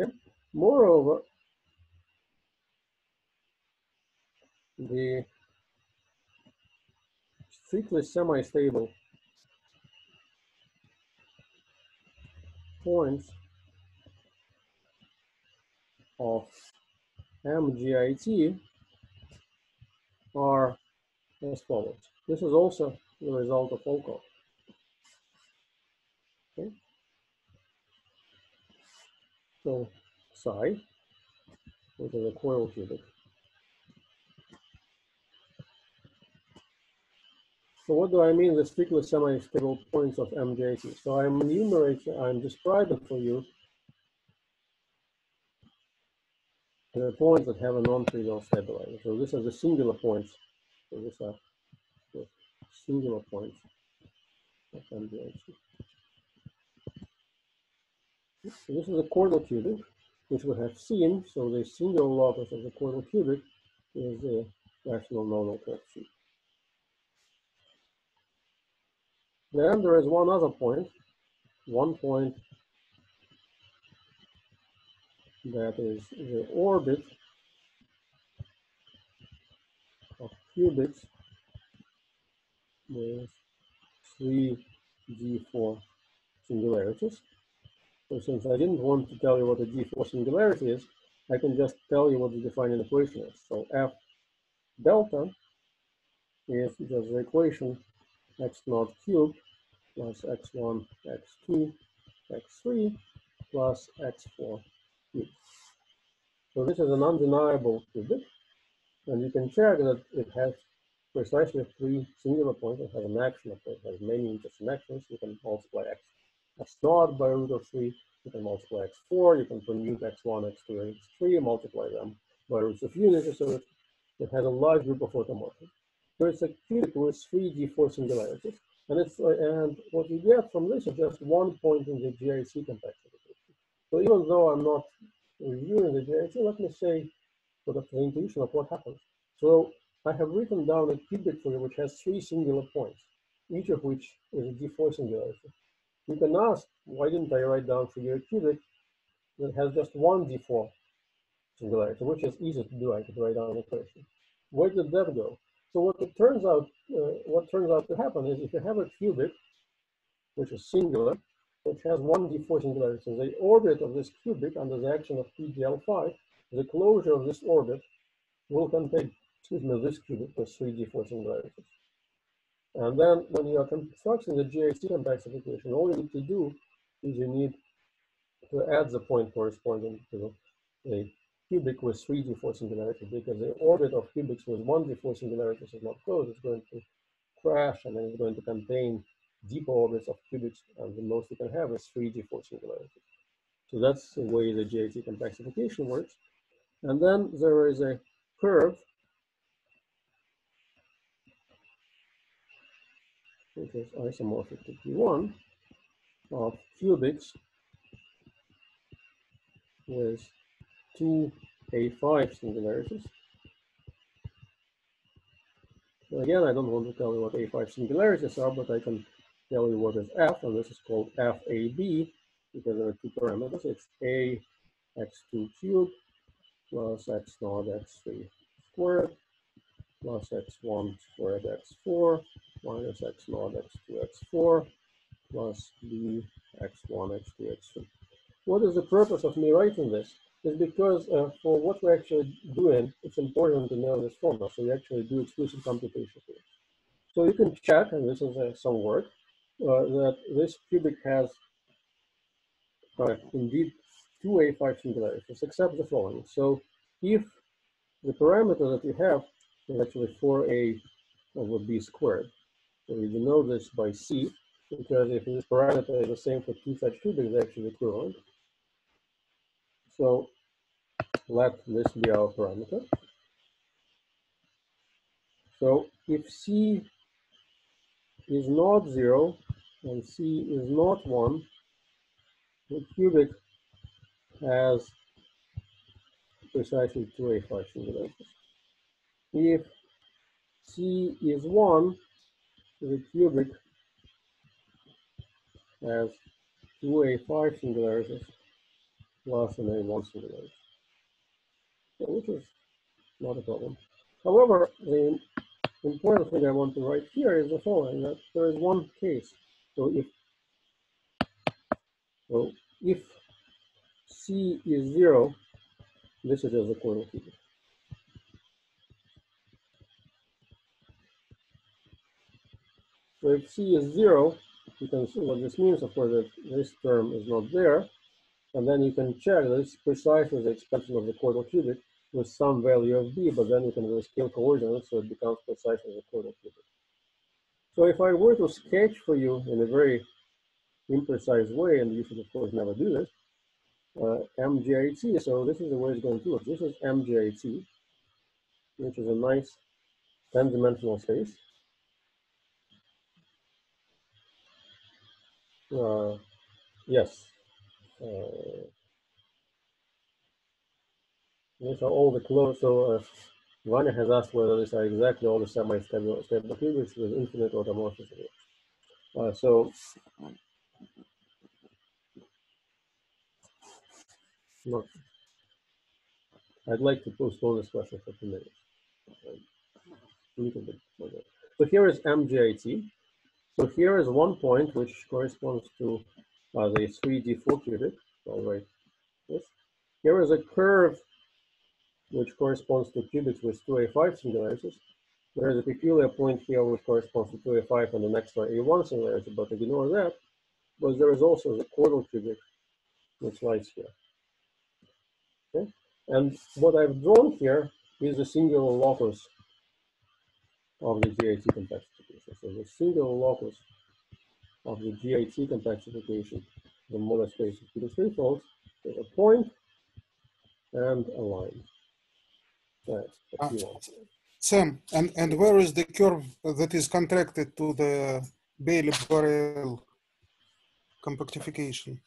Okay? Moreover, the strictly semi-stable points of MGIT are as follows. This is also the result of Volkov. Okay. So psi, which is a chordal cubic. So what do I mean with strictly semi-stable points of MJC? So I'm enumerating, I'm describing for you the points that have a non-trivial stabilizer. So these are the singular points. So these are the singular points of MJC. So this is a chordal cubic, which we have seen. So the singular locus of the chordal cubic is the rational nodal coefficient. Then there is one other point, one point that is the orbit of cubics with three D4 singularities. So since I didn't want to tell you what a D4 singularity is, I can just tell you what the defining equation is. So F delta is just the equation x naught cubed plus x1, x2, x3 plus x4 cubed. So this is an undeniable cubic, and you can check that it has precisely three singular points. It has an action, it has many interconnections. You can multiply x, x naught by root of 3. You can multiply x4. You can permute x1, x2, and x3, multiply them by roots of unity. So it, it has a large group of automorphisms. So it's a cubic with three D4 singularities. And it's uh, and what you get from this is just one point in the GIT complexity. So even though I'm not reviewing the GIT, let me say sort of the intuition of what happens. So I have written down a cubic for you which has three singular points, each of which is a D4 singularity. You can ask, why didn't I write down for you a cubic that has just one D4 singularity, which is easy to do. I could write down an equation. Where did that go? So what it turns out, uh, what turns out to happen is if you have a cubic, which is singular, which has one d4 singularity, so the orbit of this cubic under the action of PGL5, the closure of this orbit will contain, excuse me, this cubic with three d4 singularities. And then when you are constructing the GIT compactification, all you need to do is you need to add the point corresponding to the cubic with three D4 singularities because the orbit of cubics with one D4 singularities is not closed, it's going to crash and then it's going to contain deeper orbits of cubics and the most you can have is three D4 singularities. So that's the way the GIT compactification works. And then there is a curve which is isomorphic to P1 of cubics with two A5 singularities. So again, I don't want to tell you what A5 singularities are, but I can tell you what is F, and this is called FAB because there are two parameters. It's A x2 cubed plus x naught x3 squared plus x1 squared x4 minus x naught x2 x4 plus b x1 x2 x3. What is the purpose of me writing this? Is because uh, for what we're actually doing, it's important to know this formula. So we actually do explicit computation here. So you can check, and this is uh, some work, uh, that this cubic has uh, indeed two A5 singularities, except the following. So if the parameter that you have is actually 4A over B squared, so you know this by C, because if this parameter is the same for two such cubics, they're actually equivalent. So let this be our parameter. So if C is not zero and C is not one, the cubic has precisely two A5 singularities. If C is one, the cubic has two A5 singularities plus an A1 singularity, so which is not a problem. However, the important thing I want to write here is the following, that there is one case. So if, so if C is zero, this is a coil cubic. So if C is zero, you can see what this means. Of course, that this term is not there. And then you can check this precisely the expansion of the chordal cubic with some value of b, but then you can really scale coordinates so it becomes precisely the chordal cubic. So if I were to sketch for you in a very imprecise way, and you should of course never do this, uh, MGIT, so this is the way it's going to look. This is MJT, which is a nice 10-dimensional space. Uh, yes. Uh, these are all the closed. So uh, Vanya has asked whether these are exactly all the semi-stable stable cubics with infinite automorphism. Uh, so not. I'd like to postpone this question for two minutes. A little bit longer. So here is MGIT. So here is one point which corresponds to uh, the 3D4 cubic. I'll write this. Here is a curve which corresponds to cubics with 2a5 singularities. There is a peculiar point here which corresponds to 2a5 and the next one a1 singularity, but ignore that. But there is also the chordal cubic which lies here. Okay? And what I've drawn here is the singular locus of the GIT compactification. So the singular locus of the GIT compactification, the molar space of cubic threefolds, is a point and a line. Ah, if you want. Sam, and, and where is the curve that is contracted to the Bailey-Borel compactification?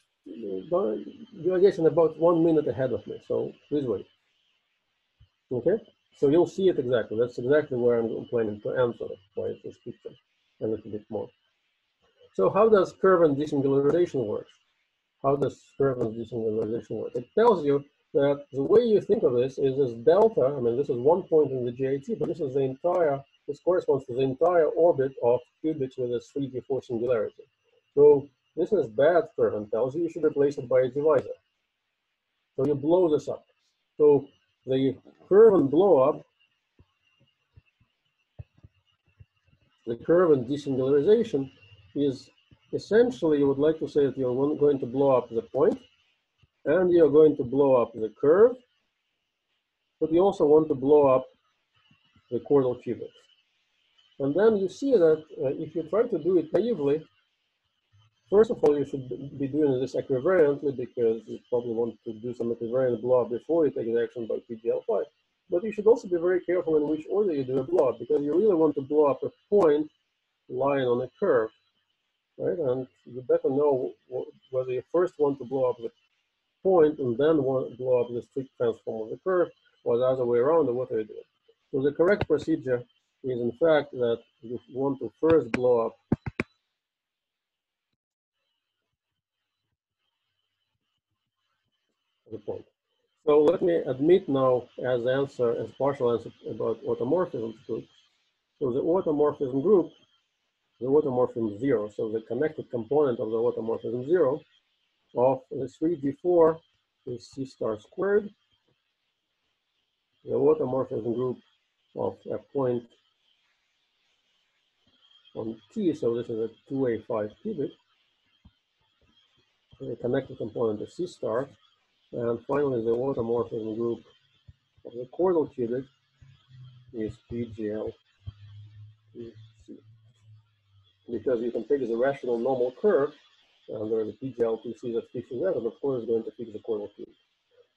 But You're getting about one minute ahead of me, so please wait. Okay, so you'll see it exactly. That's exactly where I'm planning to answer by this picture a little bit more. So how does Kirwan desingularization work? How does Kirwan desingularization work? It tells you that the way you think of this is this delta, I mean, this is one point in the GIT, but this is the entire, this corresponds to the entire orbit of cubics with a 3D4 singularity. So this is bad Kirwan tells you you should replace it by a divisor. So you blow this up. So the Kirwan blow up, the Kirwan desingularization is essentially, you would like to say that you're going to blow up the point and you're going to blow up the curve, but you also want to blow up the chordal cubics. And then you see that uh, if you try to do it naively, first of all, you should be doing this equivariantly because you probably want to do some equivariant blow up before you take the action by PGL5. But you should also be very careful in which order you do a blow up because you really want to blow up a point lying on a curve, right? And you better know whether you first want to blow up the point and then want to blow up the strict transform of the curve or the other way around or what are you doing? So the correct procedure is in fact that you want to first blow up the point. So let me admit now as answer, as partial answer about automorphism group. So the automorphism group, the automorphism zero, so the connected component of the automorphism zero of the 3D4 is C star squared. The automorphism group of a point on T, so this is a 2A5 cubic. The connected component is C star. And finally, the automorphism group of the chordal cubic is PGL Because you can take the rational normal curve, under the a PGL PC that and of course, it's going to fix the chordal cubic.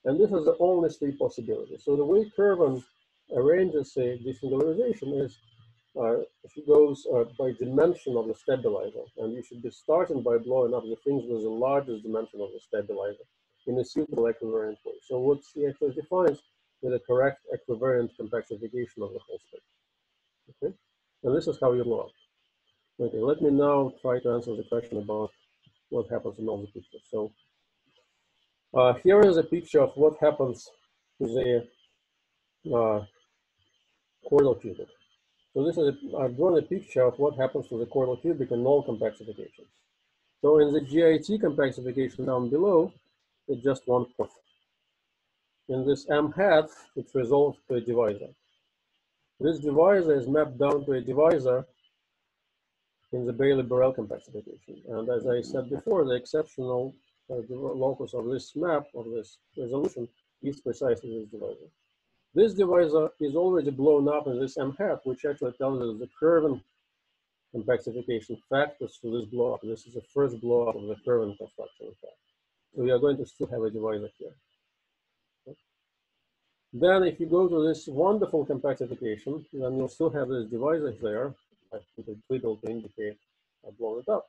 And this is the only three possibilities. So the way Kirwan arranges a desingularization is uh, she goes uh, by dimension of the stabilizer, and you should be starting by blowing up the things with the largest dimension of the stabilizer in a suitable equivariant way. So what she actually defines is a correct equivariant compactification of the whole space. Okay, and this is how you blow up. Okay, let me now try to answer the question about what happens in all the pictures. So uh, here is a picture of what happens to the uh, chordal cubic. So this is, a, I've drawn a picture of what happens to the chordal cubic in all compactifications. So in the GIT compactification down below, it's just one point. In this M hat, it's resolved to a divisor. This divisor is mapped down to a divisor in the Bailey-Borel compactification. And as I said before, the exceptional uh, the locus of this map of this resolution is precisely this divisor. This divisor is already blown up in this M hat, which actually tells us the Kirwan compactification factors to this blow up. This is the first blow up of the Kirwan construction effect. So we are going to still have a divisor here. Then if you go to this wonderful compactification, then you'll still have this divisor there. I put a twiddle to indicate I blow it up.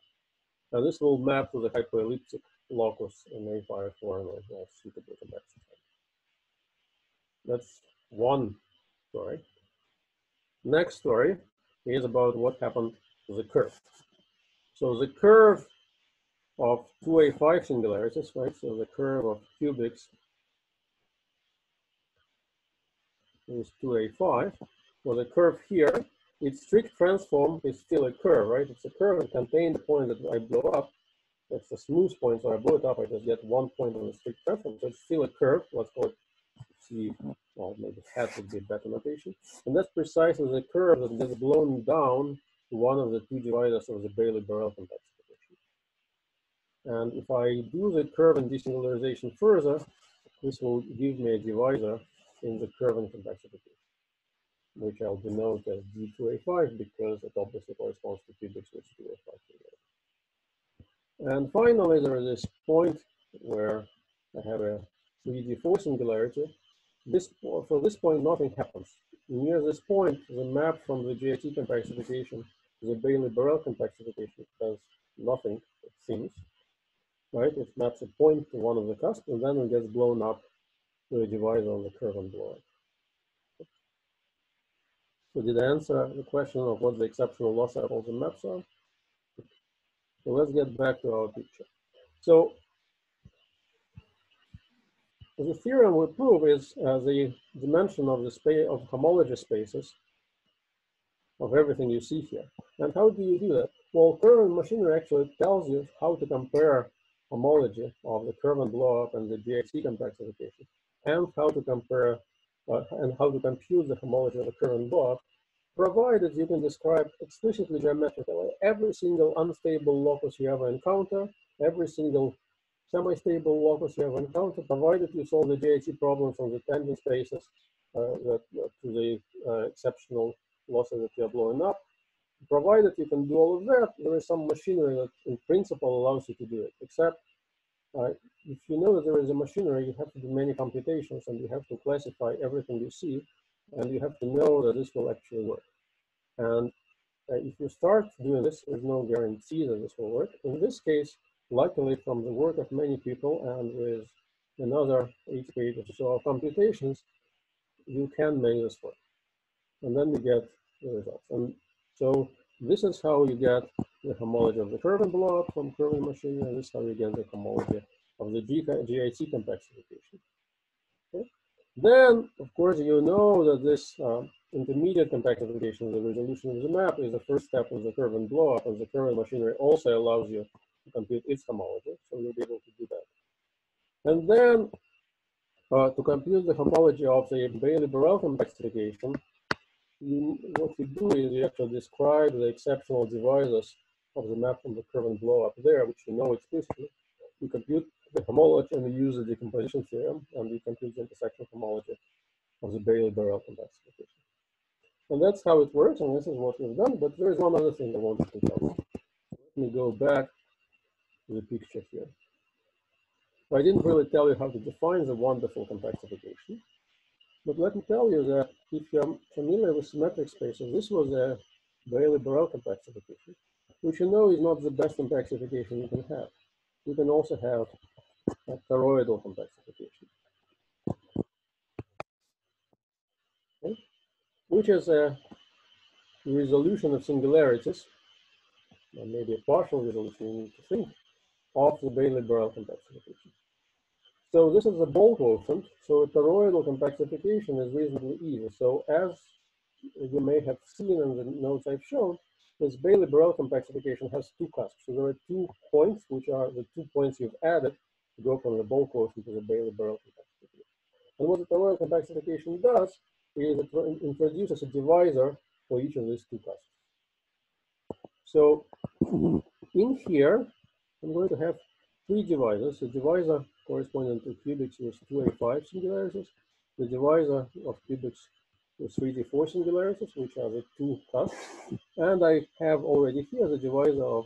Now this will map to the hyperelliptic locus in A5 formula that's suitable complexity. That's one story. Next story is about what happened to the curve. So the curve of 2A5 singularities, right? So the curve of cubics is 2A5. Well, the curve here, its strict transform is still a curve, right? It's a curve that contains the point that I blow up. It's a smooth point, so I blow it up, I just get one point on the strict transform. So it's still a curve, let's call it C, well, maybe hat would be a better notation. And that's precisely the curve that gets blown down to one of the two divisors of the Bailey-Borel compactification. And if I do the Kirwan desingularization further, this will give me a divisor in the curve and compactification, which I'll denote as D2A5 because it obviously corresponds to cubics with 2A5 And finally, there is this point where I have a 3D4 singularity. This, for this point, nothing happens. Near this point, the map from the GIT compactification to the Bailey-Borel compactification does nothing, it seems. Right? It maps a point to one of the cusps, and then it gets blown up to a divisor on the Kirwan blow up. So did answer the question of what the exceptional loss samples and maps are? So let's get back to our picture. So the theorem we prove is uh, the dimension of the space of homology spaces of everything you see here. And how do you do that? Well, Kirwan machinery actually tells you how to compare homology of the Kirwan blow up and the GIT compactification and how to compare and how to compute the homology of the current block, provided you can describe explicitly geometrically every single unstable locus you ever encounter, every single semi-stable locus you ever encounter, provided you solve the GIT problem from the tangent spaces uh, that, uh, to the uh, exceptional losses that you are blowing up. Provided you can do all of that, there is some machinery that in principle allows you to do it, except uh, if you know that there is a machinery, you have to do many computations and you have to classify everything you see, and you have to know that this will actually work. And uh, if you start doing this, there's no guarantee that this will work. In this case, luckily from the work of many people and with another eight pages or so of computations, you can make this work. And then you get the results. And so this is how you get the homology of the Kirwan block from Kirwan machine, and this is how you get the homology of the GIT compactification. Okay? Then, of course, you know that this uh, intermediate compactification, the resolution of the map, is the first step of the Kirwan blow up, and the Kirwan machinery also allows you to compute its homology, so you'll be able to do that. And then, uh, to compute the homology of the Bailey-Borel compactification, you, what you do is you actually describe the exceptional divisors of the map from the Kirwan blow up there, which you know explicitly. You compute the homology and you use the decomposition theorem and you compute the intersection homology of the Bailey-Borel compactification. And that's how it works, and this is what we've done, but there is one other thing I wanted to tell you. Let me go back to the picture here. I didn't really tell you how to define the wonderful compactification. But let me tell you that if you're familiar with symmetric spaces, this was a Bailey-Borel compactification, which you know is not the best compactification you can have. You can also have a toroidal compactification, okay? which is a resolution of singularities, and maybe a partial resolution you need to think, of the Bailey-Borel compactification. So this is a ball quotient. So a toroidal compactification is reasonably easy. So as you may have seen in the notes I've shown, this Bailey-Borel compactification has two cusps. So there are two points, which are the two points you've added to go from the ball quotient to the Bailey-Borel compactification. And what the toroidal compactification does is it introduces a divisor for each of these two cusps. So in here, I'm going to have three divisors. The divisor corresponding to cubics with 2a5 singularities, the divisor of cubics with 3d4 singularities, which are the two cusps, and I have already here the divisor of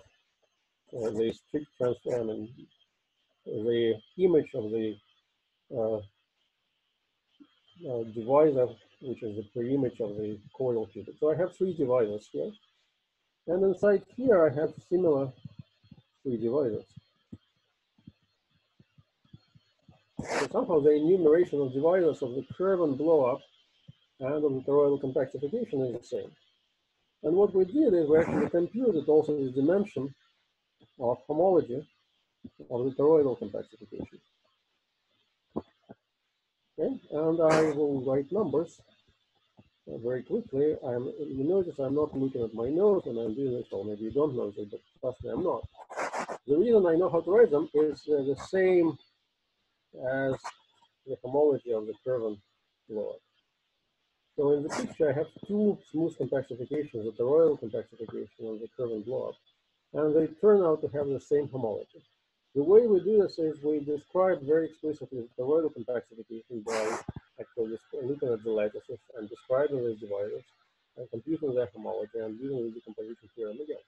uh, the strict transform and the image of the uh, uh, divisor, which is the pre-image of the chordal cubic. So I have three divisors here. And inside here, I have similar three divisors. So somehow the enumeration of divisors of the Kirwan blow up and of the toroidal compactification is the same. And what we did is we actually computed also the dimension of homology of the toroidal compactification. Okay, and I will write numbers uh, very quickly. I'm, you notice I'm not looking at my notes and I'm doing this, or maybe you don't notice it, but trust me, I'm not. The reason I know how to write them is the same as the homology of the Kirwan blow-up. So in the picture, I have two smooth compactifications, the toroidal compactification and the Kirwan blow-up, and they turn out to have the same homology. The way we do this is we describe very explicitly the toroidal compactification by actually looking at the lattices and describing these divisors and computing their homology and using the decomposition theorem again.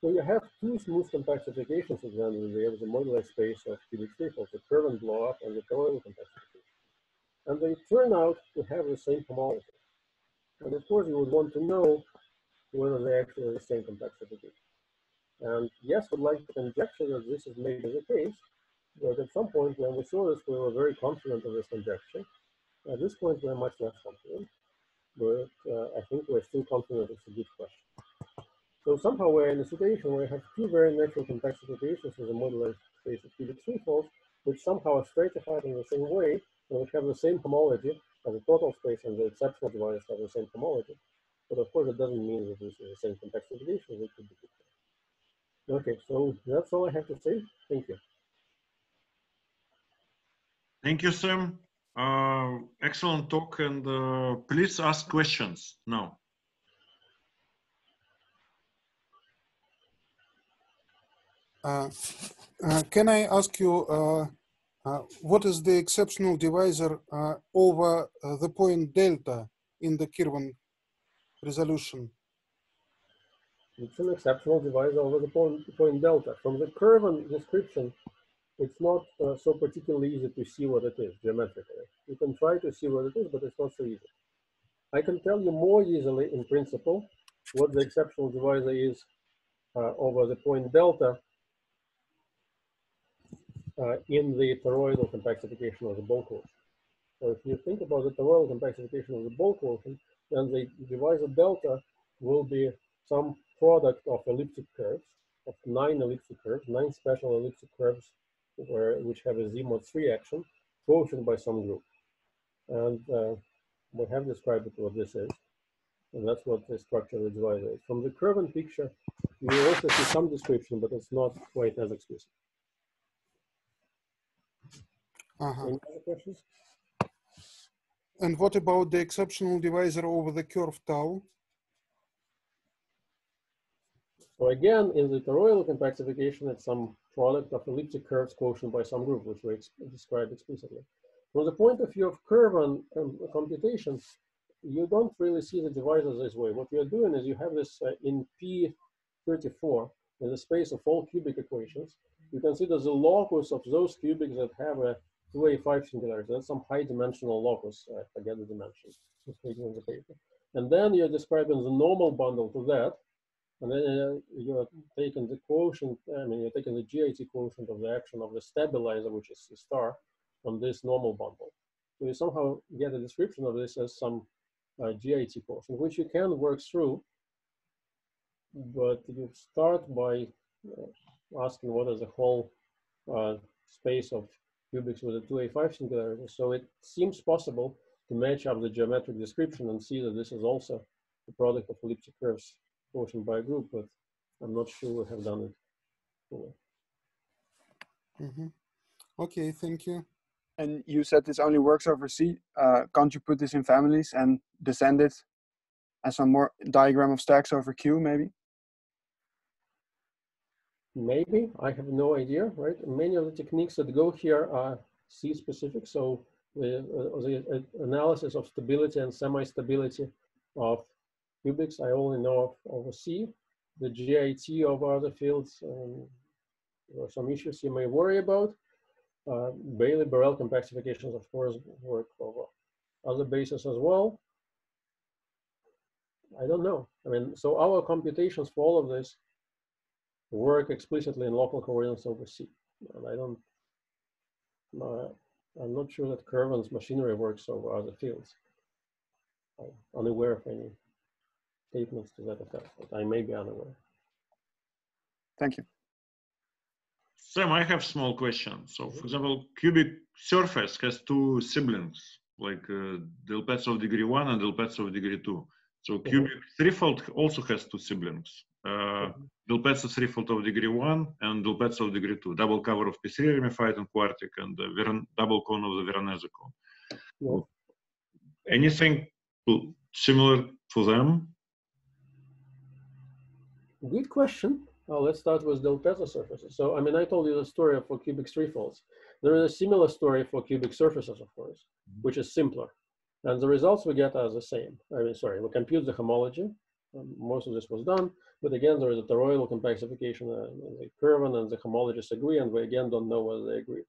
So you have two smooth compactifications at the end of the day the moduli space of cubic triples, the Kirwan blow up and the toroidal compactification. And they turn out to have the same homology. And of course, you would want to know whether they actually have the same compactification. And yes, we'd like to conjecture that this is maybe the case, but at some point when we saw this, we were very confident of this conjecture. At this point, we're much less confident, but uh, I think we're still confident it's a good question. So somehow we're in a situation where we have two very natural compactifications with a moduli space of cubic threefolds, which somehow are stratified in the same way, and which have the same homology as the total space and the exceptional divisors have the same homology. But of course, it doesn't mean that this is the same compactification, it could be different. Okay, so that's all I have to say. Thank you. Thank you, Sam. Uh, excellent talk, and uh, please ask questions now. Uh, uh, can I ask you uh, uh, what is the exceptional divisor uh, over uh, the point delta in the Kirwan resolution? It's an exceptional divisor over the point, point delta. From the Kirwan description, it's not uh, so particularly easy to see what it is geometrically. You can try to see what it is, but it's not so easy. I can tell you more easily in principle what the exceptional divisor is uh, over the point delta uh, in the toroidal compactification of the ball quotient. So if you think about the toroidal compactification of the ball quotient, then the divisor delta will be some product of elliptic curves, of nine elliptic curves, nine special elliptic curves where, which have a Z mod 3 action, quotient by some group. And uh, we have described what this is. And that's what the structure of the divisor is. From the Kirwan picture, you also see some description, but it's not quite as explicit. Uh-huh. Any other questions? And what about the exceptional divisor over the curve tau? So again, in the toroidal compactification, it's some product of elliptic curves quotient by some group, which we ex described explicitly. From the point of view of Kirwan um, computation, you don't really see the divisors this way. What you're doing is you have this uh, in P34, in the space of all cubic equations, you consider the locus of those cubics that have a 2a5 singularity. That's some high dimensional locus. I forget the dimension. In the paper. And then you're describing the normal bundle to that. And then uh, you're taking the quotient, I mean, you're taking the GIT quotient of the action of the stabilizer, which is the star, from this normal bundle. So you somehow get a description of this as some uh, GIT quotient, which you can work through, but you start by uh, asking what is the whole uh, space of cubics with a 2a5 singularity. So it seems possible to match up the geometric description and see that this is also the product of elliptic curves quotient by a group, but I'm not sure we have done it fully. Mm -hmm. Okay, thank you. And you said this only works over C. Uh, can't you put this in families and descend it as some more diagram of stacks over Q, maybe? Maybe, I have no idea, right? Many of the techniques that go here are C specific. So the, uh, the uh, analysis of stability and semi-stability of cubics, I only know of over C. The GIT of other fields, um, are some issues you may worry about. Uh, Bailey-Borel compactifications, of course, work over other bases as well. I don't know. I mean, so our computations for all of this work explicitly in local covariance over C. And I don't, I'm not sure that Kirwan's machinery works over other fields. I'm unaware of any statements to that effect, but I may be unaware. Thank you. Sam, I have small question. So, for example, cubic surface has two siblings, like uh, del Pezzo of degree one and del Pezzo of degree two. So cubic threefold also has two siblings. Uh, del Pezzo of threefold of degree one and del Pezzo of degree two. Double cover of P3 ramified and quartic and the Veron double cone of the Veronese cone. Yeah. Anything similar for them? Good question. Uh, let's start with del Pezzo surfaces. So, I mean, I told you the story for cubic threefolds. There is a similar story for cubic surfaces, of course, which is simpler. And the results we get are the same. I mean, sorry, we compute the homology. Um, most of this was done, but again, there is a toroidal compactification. Uh, the Kirwan and the homologists agree, and we again don't know whether they agree.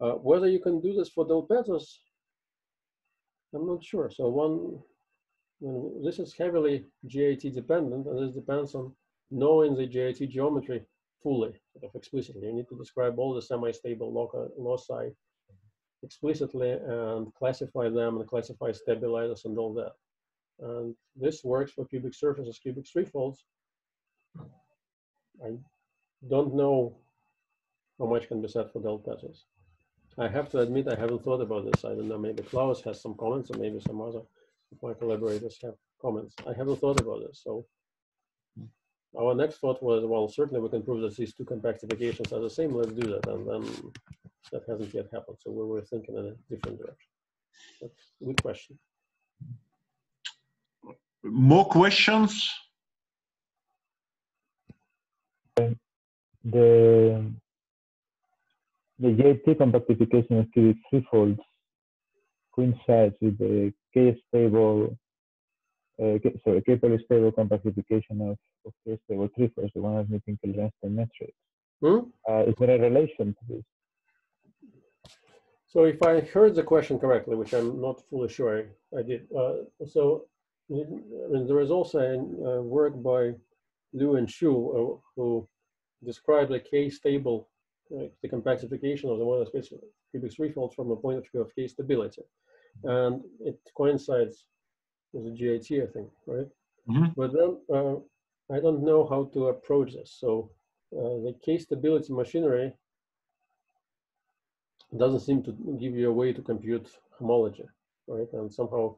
Uh, whether you can do this for del Pezzos, I'm not sure. So one, this is heavily GIT dependent, and this depends on knowing the GIT geometry fully, sort of explicitly. You need to describe all the semi-stable loci explicitly and classify them and classify stabilizers and all that. And this works for cubic surfaces, cubic threefolds. I don't know how much can be said for del Pezzos. I have to admit I haven't thought about this. I don't know, maybe Klaus has some comments or maybe some other of my collaborators have comments. I haven't thought about this. So our next thought was, well, certainly we can prove that these two compactifications are the same. Let's do that. And then that hasn't yet happened. So we were thinking in a different direction. But good question. More questions? The the GIT compactification of cubic threefolds coincides with the K-stable, uh, K, sorry, K-polystable compactification of, of K-stable threefolds, the one that's meeting Kähler-Einstein metrics. Hmm? Uh, is there a relation to this? So if I heard the question correctly, which I'm not fully sure I, I did, uh, so I mean, there is also a, uh, work by Liu and Xu uh, who described a K-stable, uh, the compactification of the moduli space cubic threefolds from a point of view of K-stability. And it coincides with the GIT, I think, right? Mm -hmm. But then uh, I don't know how to approach this. So uh, the K-stability machinery doesn't seem to give you a way to compute homology, right? And somehow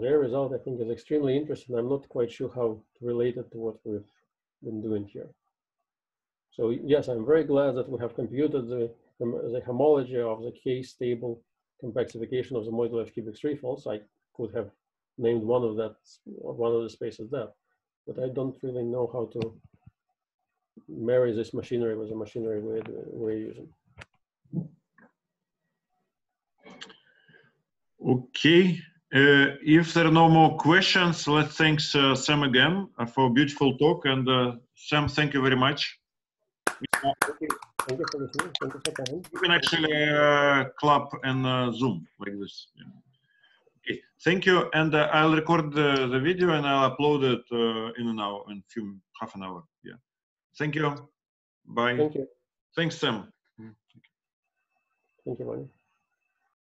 their result, I think, is extremely interesting. I'm not quite sure how to relate it to what we've been doing here. So yes, I'm very glad that we have computed the, the homology of the K-stable compactification of the moduli of cubic threefolds. I could have named one of that, one of the spaces that, but I don't really know how to marry this machinery with the machinery we're using. Okay. Uh, if there are no more questions, let's thank uh, Sam again uh, for a beautiful talk. And uh, Sam, thank you very much. Thank you. Thank you for listening. Thank you for coming. You can actually uh, clap and uh, Zoom like this. Yeah. Okay. Thank you. And I'll record the, the video and I'll upload it in an hour, in few half an hour. Yeah. Thank you. Bye. Thank you. Thanks, Sam. Thank you, Manu.